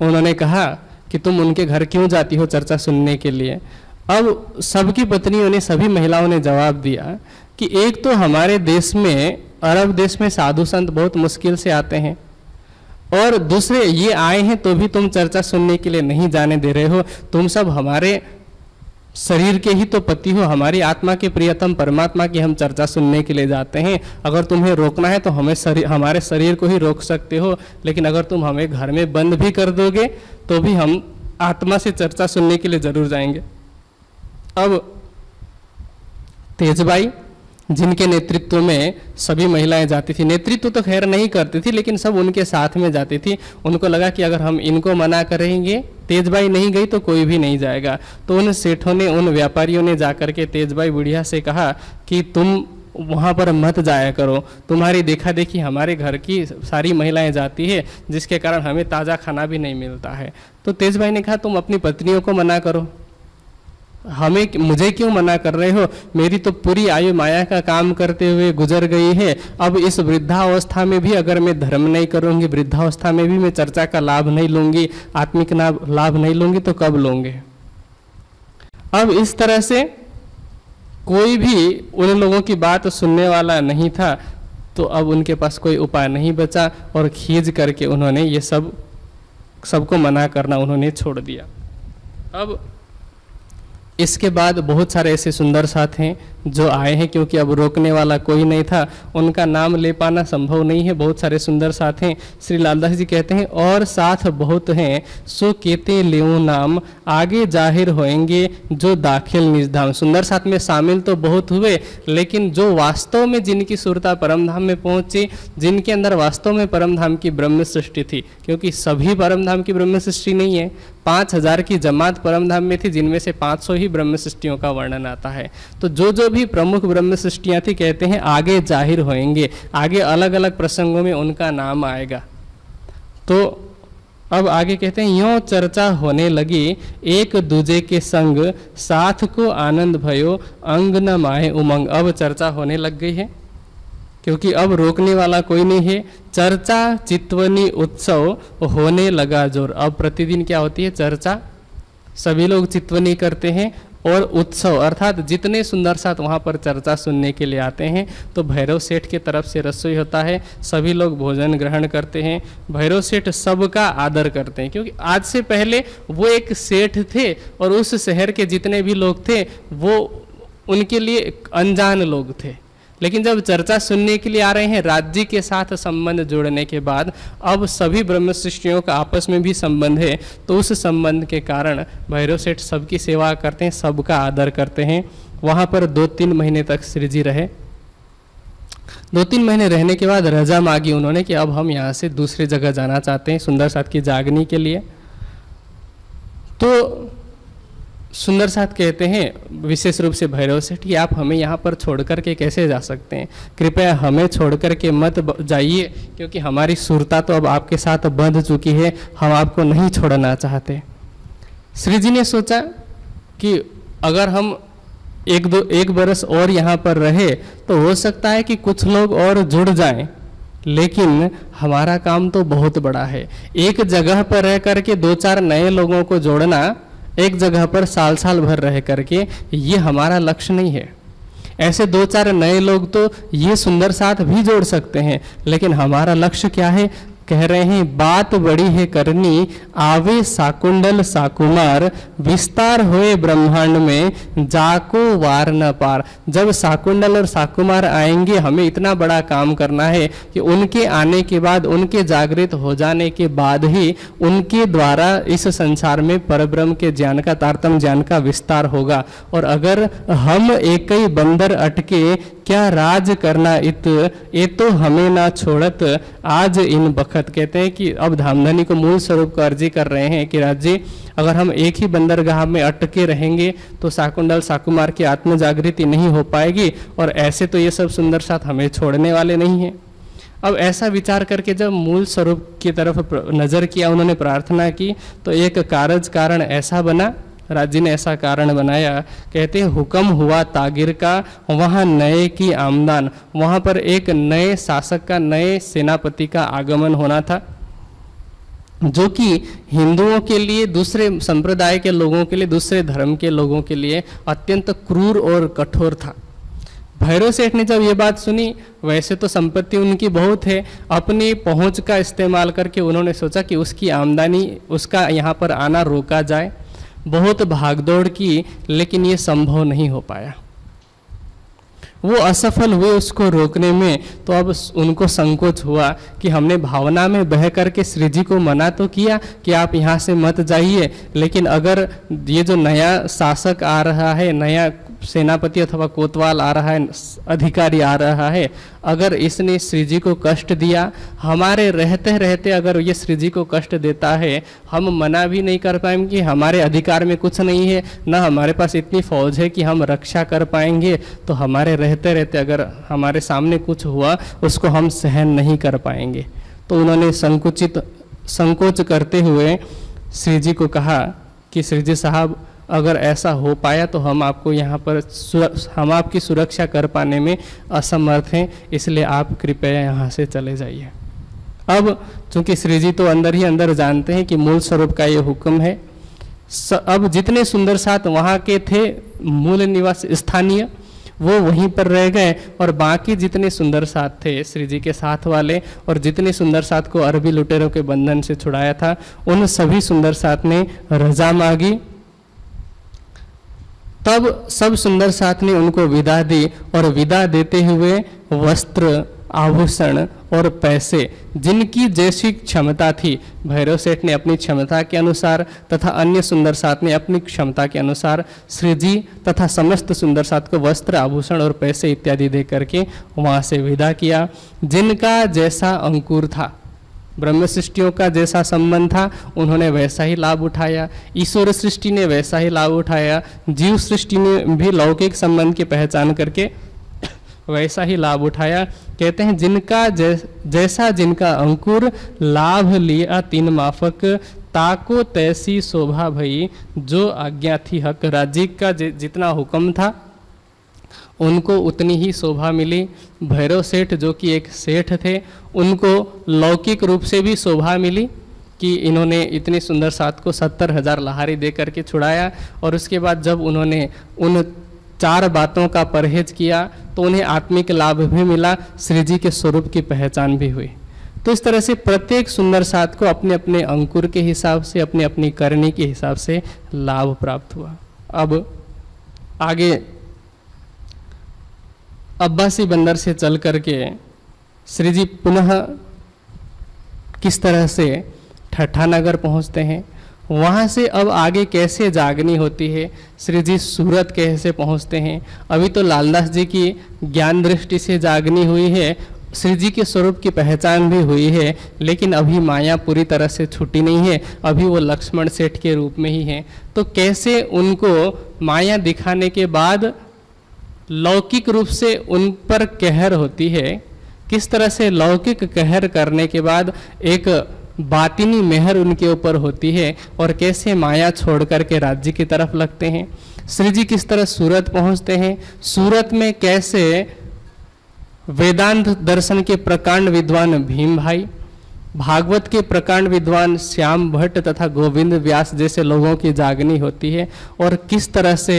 उन्होंने कहा कि तुम उनके घर क्यों जाती हो चर्चा सुनने के लिए। अब सबकी पत्नियों ने, सभी महिलाओं ने जवाब दिया कि एक तो हमारे देश में, अरब देश में साधु संत बहुत मुश्किल से आते हैं। और दूसरे, ये आए हैं तो भी तुम चर्चा सुनने के लिए नहीं जाने दे रहे हो। तुम सब हमारे शरीर के ही तो पति हो। हमारी आत्मा के प्रियतम परमात्मा की हम चर्चा सुनने के लिए जाते हैं। अगर तुम्हें रोकना है तो हमें शरीर हमारे शरीर को ही रोक सकते हो। लेकिन अगर तुम हमें घर में बंद भी कर दोगे तो भी हम आत्मा से चर्चा सुनने के लिए ज़रूर जाएँगे। अब तेजबाई जिनके नेतृत्व में सभी महिलाएँ जाती थी। नेतृत्व तो खैर नहीं करती थी, लेकिन सब उनके साथ में जाती थी। उनको लगा कि अगर हम इनको मना करेंगे, तेजबाई नहीं गई तो कोई भी नहीं जाएगा। तो उन सेठों ने, उन व्यापारियों ने जाकर के तेजबाई बुढ़िया से कहा कि तुम वहाँ पर मत जाया करो। तुम्हारी देखा देखी हमारे घर की सारी महिलाएँ जाती है, जिसके कारण हमें ताज़ा खाना भी नहीं मिलता है। तो तेज भाई ने कहा, तुम अपनी पत्नियों को मना करो। हमें मुझे क्यों मना कर रहे हो? मेरी तो पूरी आयु माया का काम करते हुए गुजर गई है। अब इस वृद्धावस्था में भी अगर मैं धर्म नहीं करूँगी, वृद्धावस्था में भी मैं चर्चा का लाभ नहीं लूँगी, आत्मिक लाभ नहीं लूँगी तो कब लूँगे? अब इस तरह से कोई भी उन लोगों की बात सुनने वाला नहीं था तो अब उनके पास कोई उपाय नहीं बचा और खींच करके उन्होंने ये सब सबको मना करना उन्होंने छोड़ दिया। अब इसके बाद बहुत सारे ऐसे सुंदर साथ हैं जो आए हैं, क्योंकि अब रोकने वाला कोई नहीं था। उनका नाम ले पाना संभव नहीं है। बहुत सारे सुंदर साथ हैं। श्री लालदास जी कहते हैं, और साथ बहुत हैं, सो केते ले नाम, आगे ज़ाहिर होएँगे जो दाखिल निजधाम सुंदर साथ में शामिल तो बहुत हुए, लेकिन जो वास्तव में जिनकी सुरता परम धाम में पहुँची, जिनके अंदर वास्तव में परम धाम की ब्रह्म सृष्टि थी, क्योंकि सभी परम धाम की ब्रह्म सृष्टि नहीं है। पाँच हज़ार की जमात परमधाम में थी, जिनमें से पाँच सौ ही ब्रह्म सृष्टियों का वर्णन आता है। तो जो जो भी प्रमुख ब्रह्म सृष्टियाँ थी, कहते हैं, आगे ज़ाहिर होंगे आगे अलग अलग प्रसंगों में उनका नाम आएगा। तो अब आगे कहते हैं, यों चर्चा होने लगी, एक दूजे के संग साथ को आनंद भयो, अंग न माए उमंग। अब चर्चा होने लग गई है। क्योंकि अब रोकने वाला कोई नहीं है। चर्चा चितवनी उत्सव होने लगा ज़ोर। अब प्रतिदिन क्या होती है? चर्चा। सभी लोग चितवनी करते हैं और उत्सव, अर्थात जितने सुंदर साथ वहाँ पर चर्चा सुनने के लिए आते हैं तो भैरव सेठ के तरफ़ से रसोई होता है। सभी लोग भोजन ग्रहण करते हैं। भैरव सेठ सबका आदर करते हैं, क्योंकि आज से पहले वो एक सेठ थे और उस शहर के जितने भी लोग थे, वो उनके लिए अनजान लोग थे। लेकिन जब चर्चा सुनने के लिए आ रहे हैं, राज्य के साथ संबंध जोड़ने के बाद, अब सभी ब्रह्म सृष्टियों का आपस में भी संबंध है तो उस संबंध के कारण भैरव सेठ सबकी सेवा करते हैं, सबका आदर करते हैं। वहाँ पर दो तीन महीने तक श्री जी रहे। दो तीन महीने रहने के बाद रजा मांगी उन्होंने कि अब हम यहाँ से दूसरी जगह जाना चाहते हैं, सुंदर साथ की जागनी के लिए। तो सुंदर साथ कहते हैं, विशेष रूप से भैरव सेठ, कि आप हमें यहाँ पर छोड़ कर के कैसे जा सकते हैं? कृपया हमें छोड़ कर के मत जाइए, क्योंकि हमारी सुरता तो अब आपके साथ बंध चुकी है, हम आपको नहीं छोड़ना चाहते। श्री जी ने सोचा कि अगर हम एक दो, एक बरस और यहाँ पर रहे तो हो सकता है कि कुछ लोग और जुड़ जाएँ, लेकिन हमारा काम तो बहुत बड़ा है। एक जगह पर रह करके दो चार नए लोगों को जोड़ना एक जगह पर साल साल भर रह करके ये हमारा लक्ष्य नहीं है। ऐसे दो चार नए लोग तो ये सुंदर साथ भी जोड़ सकते हैं, लेकिन हमारा लक्ष्य क्या है? कह रहे हैं, बात बड़ी है करनी, आवे साकुंडल साकुमार विस्तार हुए ब्रह्मांड में, जाको वार न पार। जब साकुंडल और साकुमार आएँगे, हमें इतना बड़ा काम करना है कि उनके आने के बाद, उनके जागृत हो जाने के बाद ही उनके द्वारा इस संसार में परब्रह्म के ज्ञान का तारतम ज्ञान का विस्तार होगा। और अगर हम एक ही बंदर अटके, क्या राज करना इत ये तो हमें ना छोड़त, आज इन बखत कहते हैं कि अब धामधनी को मूल स्वरूप को अर्जी कर रहे हैं कि राज जी अगर हम एक ही बंदरगाह में अटके रहेंगे तो साकुंडल साकुमार की आत्म जागृति नहीं हो पाएगी और ऐसे तो ये सब सुंदर साथ हमें छोड़ने वाले नहीं हैं। अब ऐसा विचार करके जब मूल स्वरूप की तरफ़ नज़र किया, उन्होंने प्रार्थना की तो एक कारज कारण ऐसा बना राज्य ने ऐसा कारण बनाया। कहते हुक्म हुआ तागिर का, वहाँ नए की आमदान, वहाँ पर एक नए शासक का, नए सेनापति का आगमन होना था, जो कि हिंदुओं के लिए, दूसरे संप्रदाय के लोगों के लिए, दूसरे धर्म के लोगों के लिए अत्यंत क्रूर और कठोर था। भैरव सेठ ने जब ये बात सुनी, वैसे तो संपत्ति उनकी बहुत है, अपनी पहुँच का इस्तेमाल करके उन्होंने सोचा कि उसकी आमदनी, उसका यहाँ पर आना रोका जाए। बहुत भागदौड़ की, लेकिन ये संभव नहीं हो पाया। वो असफल हुए उसको रोकने में तो अब उनको संकोच हुआ कि हमने भावना में बह करके श्री जी को मना तो किया कि आप यहाँ से मत जाइए, लेकिन अगर ये जो नया शासक आ रहा है, नया सेनापति अथवा कोतवाल आ रहा है अधिकारी आ रहा है, अगर इसने श्री जी को कष्ट दिया, हमारे रहते रहते अगर ये श्री जी को कष्ट देता है, हम मना भी नहीं कर पाएँगे, हमारे अधिकार में कुछ नहीं है, न हमारे पास इतनी फौज है कि हम रक्षा कर पाएँगे तो हमारे रहते रहते अगर हमारे सामने कुछ हुआ, उसको हम सहन नहीं कर पाएँगे। तो उन्होंने संकुचित, संकोच करते हुए श्री जी को कहा कि श्री जी साहब अगर ऐसा हो पाया तो हम आपको यहाँ पर हम आपकी सुरक्षा कर पाने में असमर्थ हैं इसलिए आप कृपया यहाँ से चले जाइए। अब चूँकि श्री जी तो अंदर ही अंदर जानते हैं कि मूल स्वरूप का ये हुक्म है स, अब जितने सुंदर साथ वहाँ के थे मूल निवास स्थानीय वो वहीं पर रह गए और बाकी जितने सुंदर साथ थे श्री जी के साथ वाले और जितने सुंदर साथ को अरबी लुटेरों के बंधन से छुड़ाया था उन सभी सुंदर साथ ने रजा मांगी तब सब सुंदर साथ ने उनको विदा दी और विदा देते हुए वस्त्र, आभूषण और पैसे, जिनकी जैसी क्षमता थी। भैरव सेठ ने अपनी क्षमता के अनुसार तथा अन्य सुंदर साथ ने अपनी क्षमता के अनुसार श्री जी तथा समस्त सुंदर साथ को वस्त्र, आभूषण और पैसे इत्यादि दे करके वहाँ से विदा किया, जिनका जैसा अंकुर था। ब्रह्म सृष्टियों का जैसा संबंध था उन्होंने वैसा ही लाभ उठाया। ईश्वर सृष्टि ने वैसा ही लाभ उठाया। जीव सृष्टि ने भी लौकिक संबंध की पहचान करके वैसा ही लाभ उठाया। कहते हैं जिनका जै, जैसा जिनका अंकुर लाभ लिया तीन माफक ताको तैसी शोभा भई जो आज्ञा थी हक। राज्य का जितना हुक्म था उनको उतनी ही शोभा मिली। भैरव सेठ, जो कि एक सेठ थे, उनको लौकिक रूप से भी शोभा मिली कि इन्होंने इतनी सुंदर सात को सत्तर हज़ार लहारी दे करके छुड़ाया और उसके बाद जब उन्होंने उन चार बातों का परहेज किया तो उन्हें आत्मिक लाभ भी मिला, श्री जी के स्वरूप की पहचान भी हुई। तो इस तरह से प्रत्येक सुंदर साथ को अपने अपने अंकुर के हिसाब से अपने अपनी करनी के हिसाब से लाभ प्राप्त हुआ। अब आगे अब्बासी बंदर से चल करके श्री जी पुनः किस तरह से ठट्ठा नगर पहुँचते हैं? वहाँ से अब आगे कैसे जागनी होती है? श्री जी सूरत कैसे पहुँचते हैं? अभी तो लालदास जी की ज्ञान दृष्टि से जागनी हुई है। श्री जी के स्वरूप की पहचान भी हुई है, लेकिन अभी माया पूरी तरह से छुट्टी नहीं है। अभी वो लक्ष्मण सेठ के रूप में ही है। तो कैसे उनको माया दिखाने के बाद लौकिक रूप से उन पर कहर होती है। किस तरह से लौकिक कहर करने के बाद एक बातिनी मेहर उनके ऊपर होती है और कैसे माया छोड़ कर के राज्य की तरफ़ लगते हैं? श्री जी किस तरह सूरत पहुँचते हैं? सूरत में कैसे वेदांत दर्शन के प्रकांड विद्वान भीम भाई, भागवत के प्रकांड विद्वान श्याम भट्ट तथा गोविंद व्यास जैसे लोगों की जागनी होती है और किस तरह से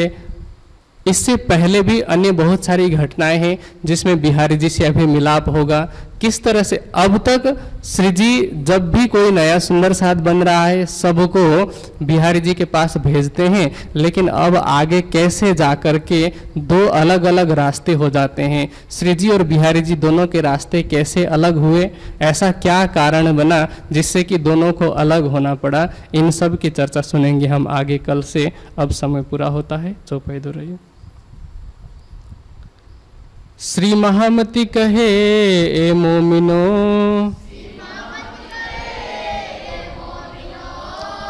इससे पहले भी अन्य बहुत सारी घटनाएँ हैं जिसमें बिहारी जी से अभी मिलाप होगा। किस तरह से अब तक श्री जी जब भी कोई नया सुंदर साथ बन रहा है, सबको बिहारी जी के पास भेजते हैं, लेकिन अब आगे कैसे जा कर के दो अलग अलग रास्ते हो जाते हैं? श्री जी और बिहारी जी दोनों के रास्ते कैसे अलग हुए? ऐसा क्या कारण बना जिससे कि दोनों को अलग होना पड़ा? इन सब की चर्चा सुनेंगे हम आगे कल से। अब समय पूरा होता है, चौपाई दो रहिए श्री महामती कहे, ए मोमिनो,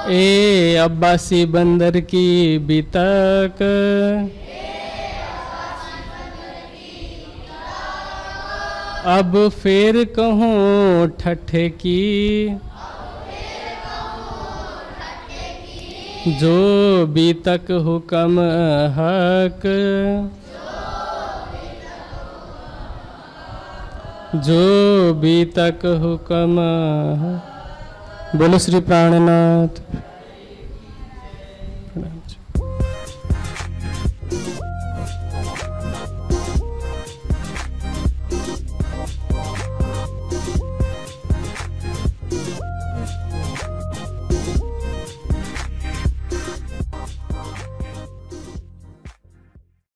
ए अब्बासी बंदर की बीतक, अब फिर कहूँ ठठे की, जो बीतक हुक्म हक जो भी तक हुक्म बोलो श्री प्राणनाथ।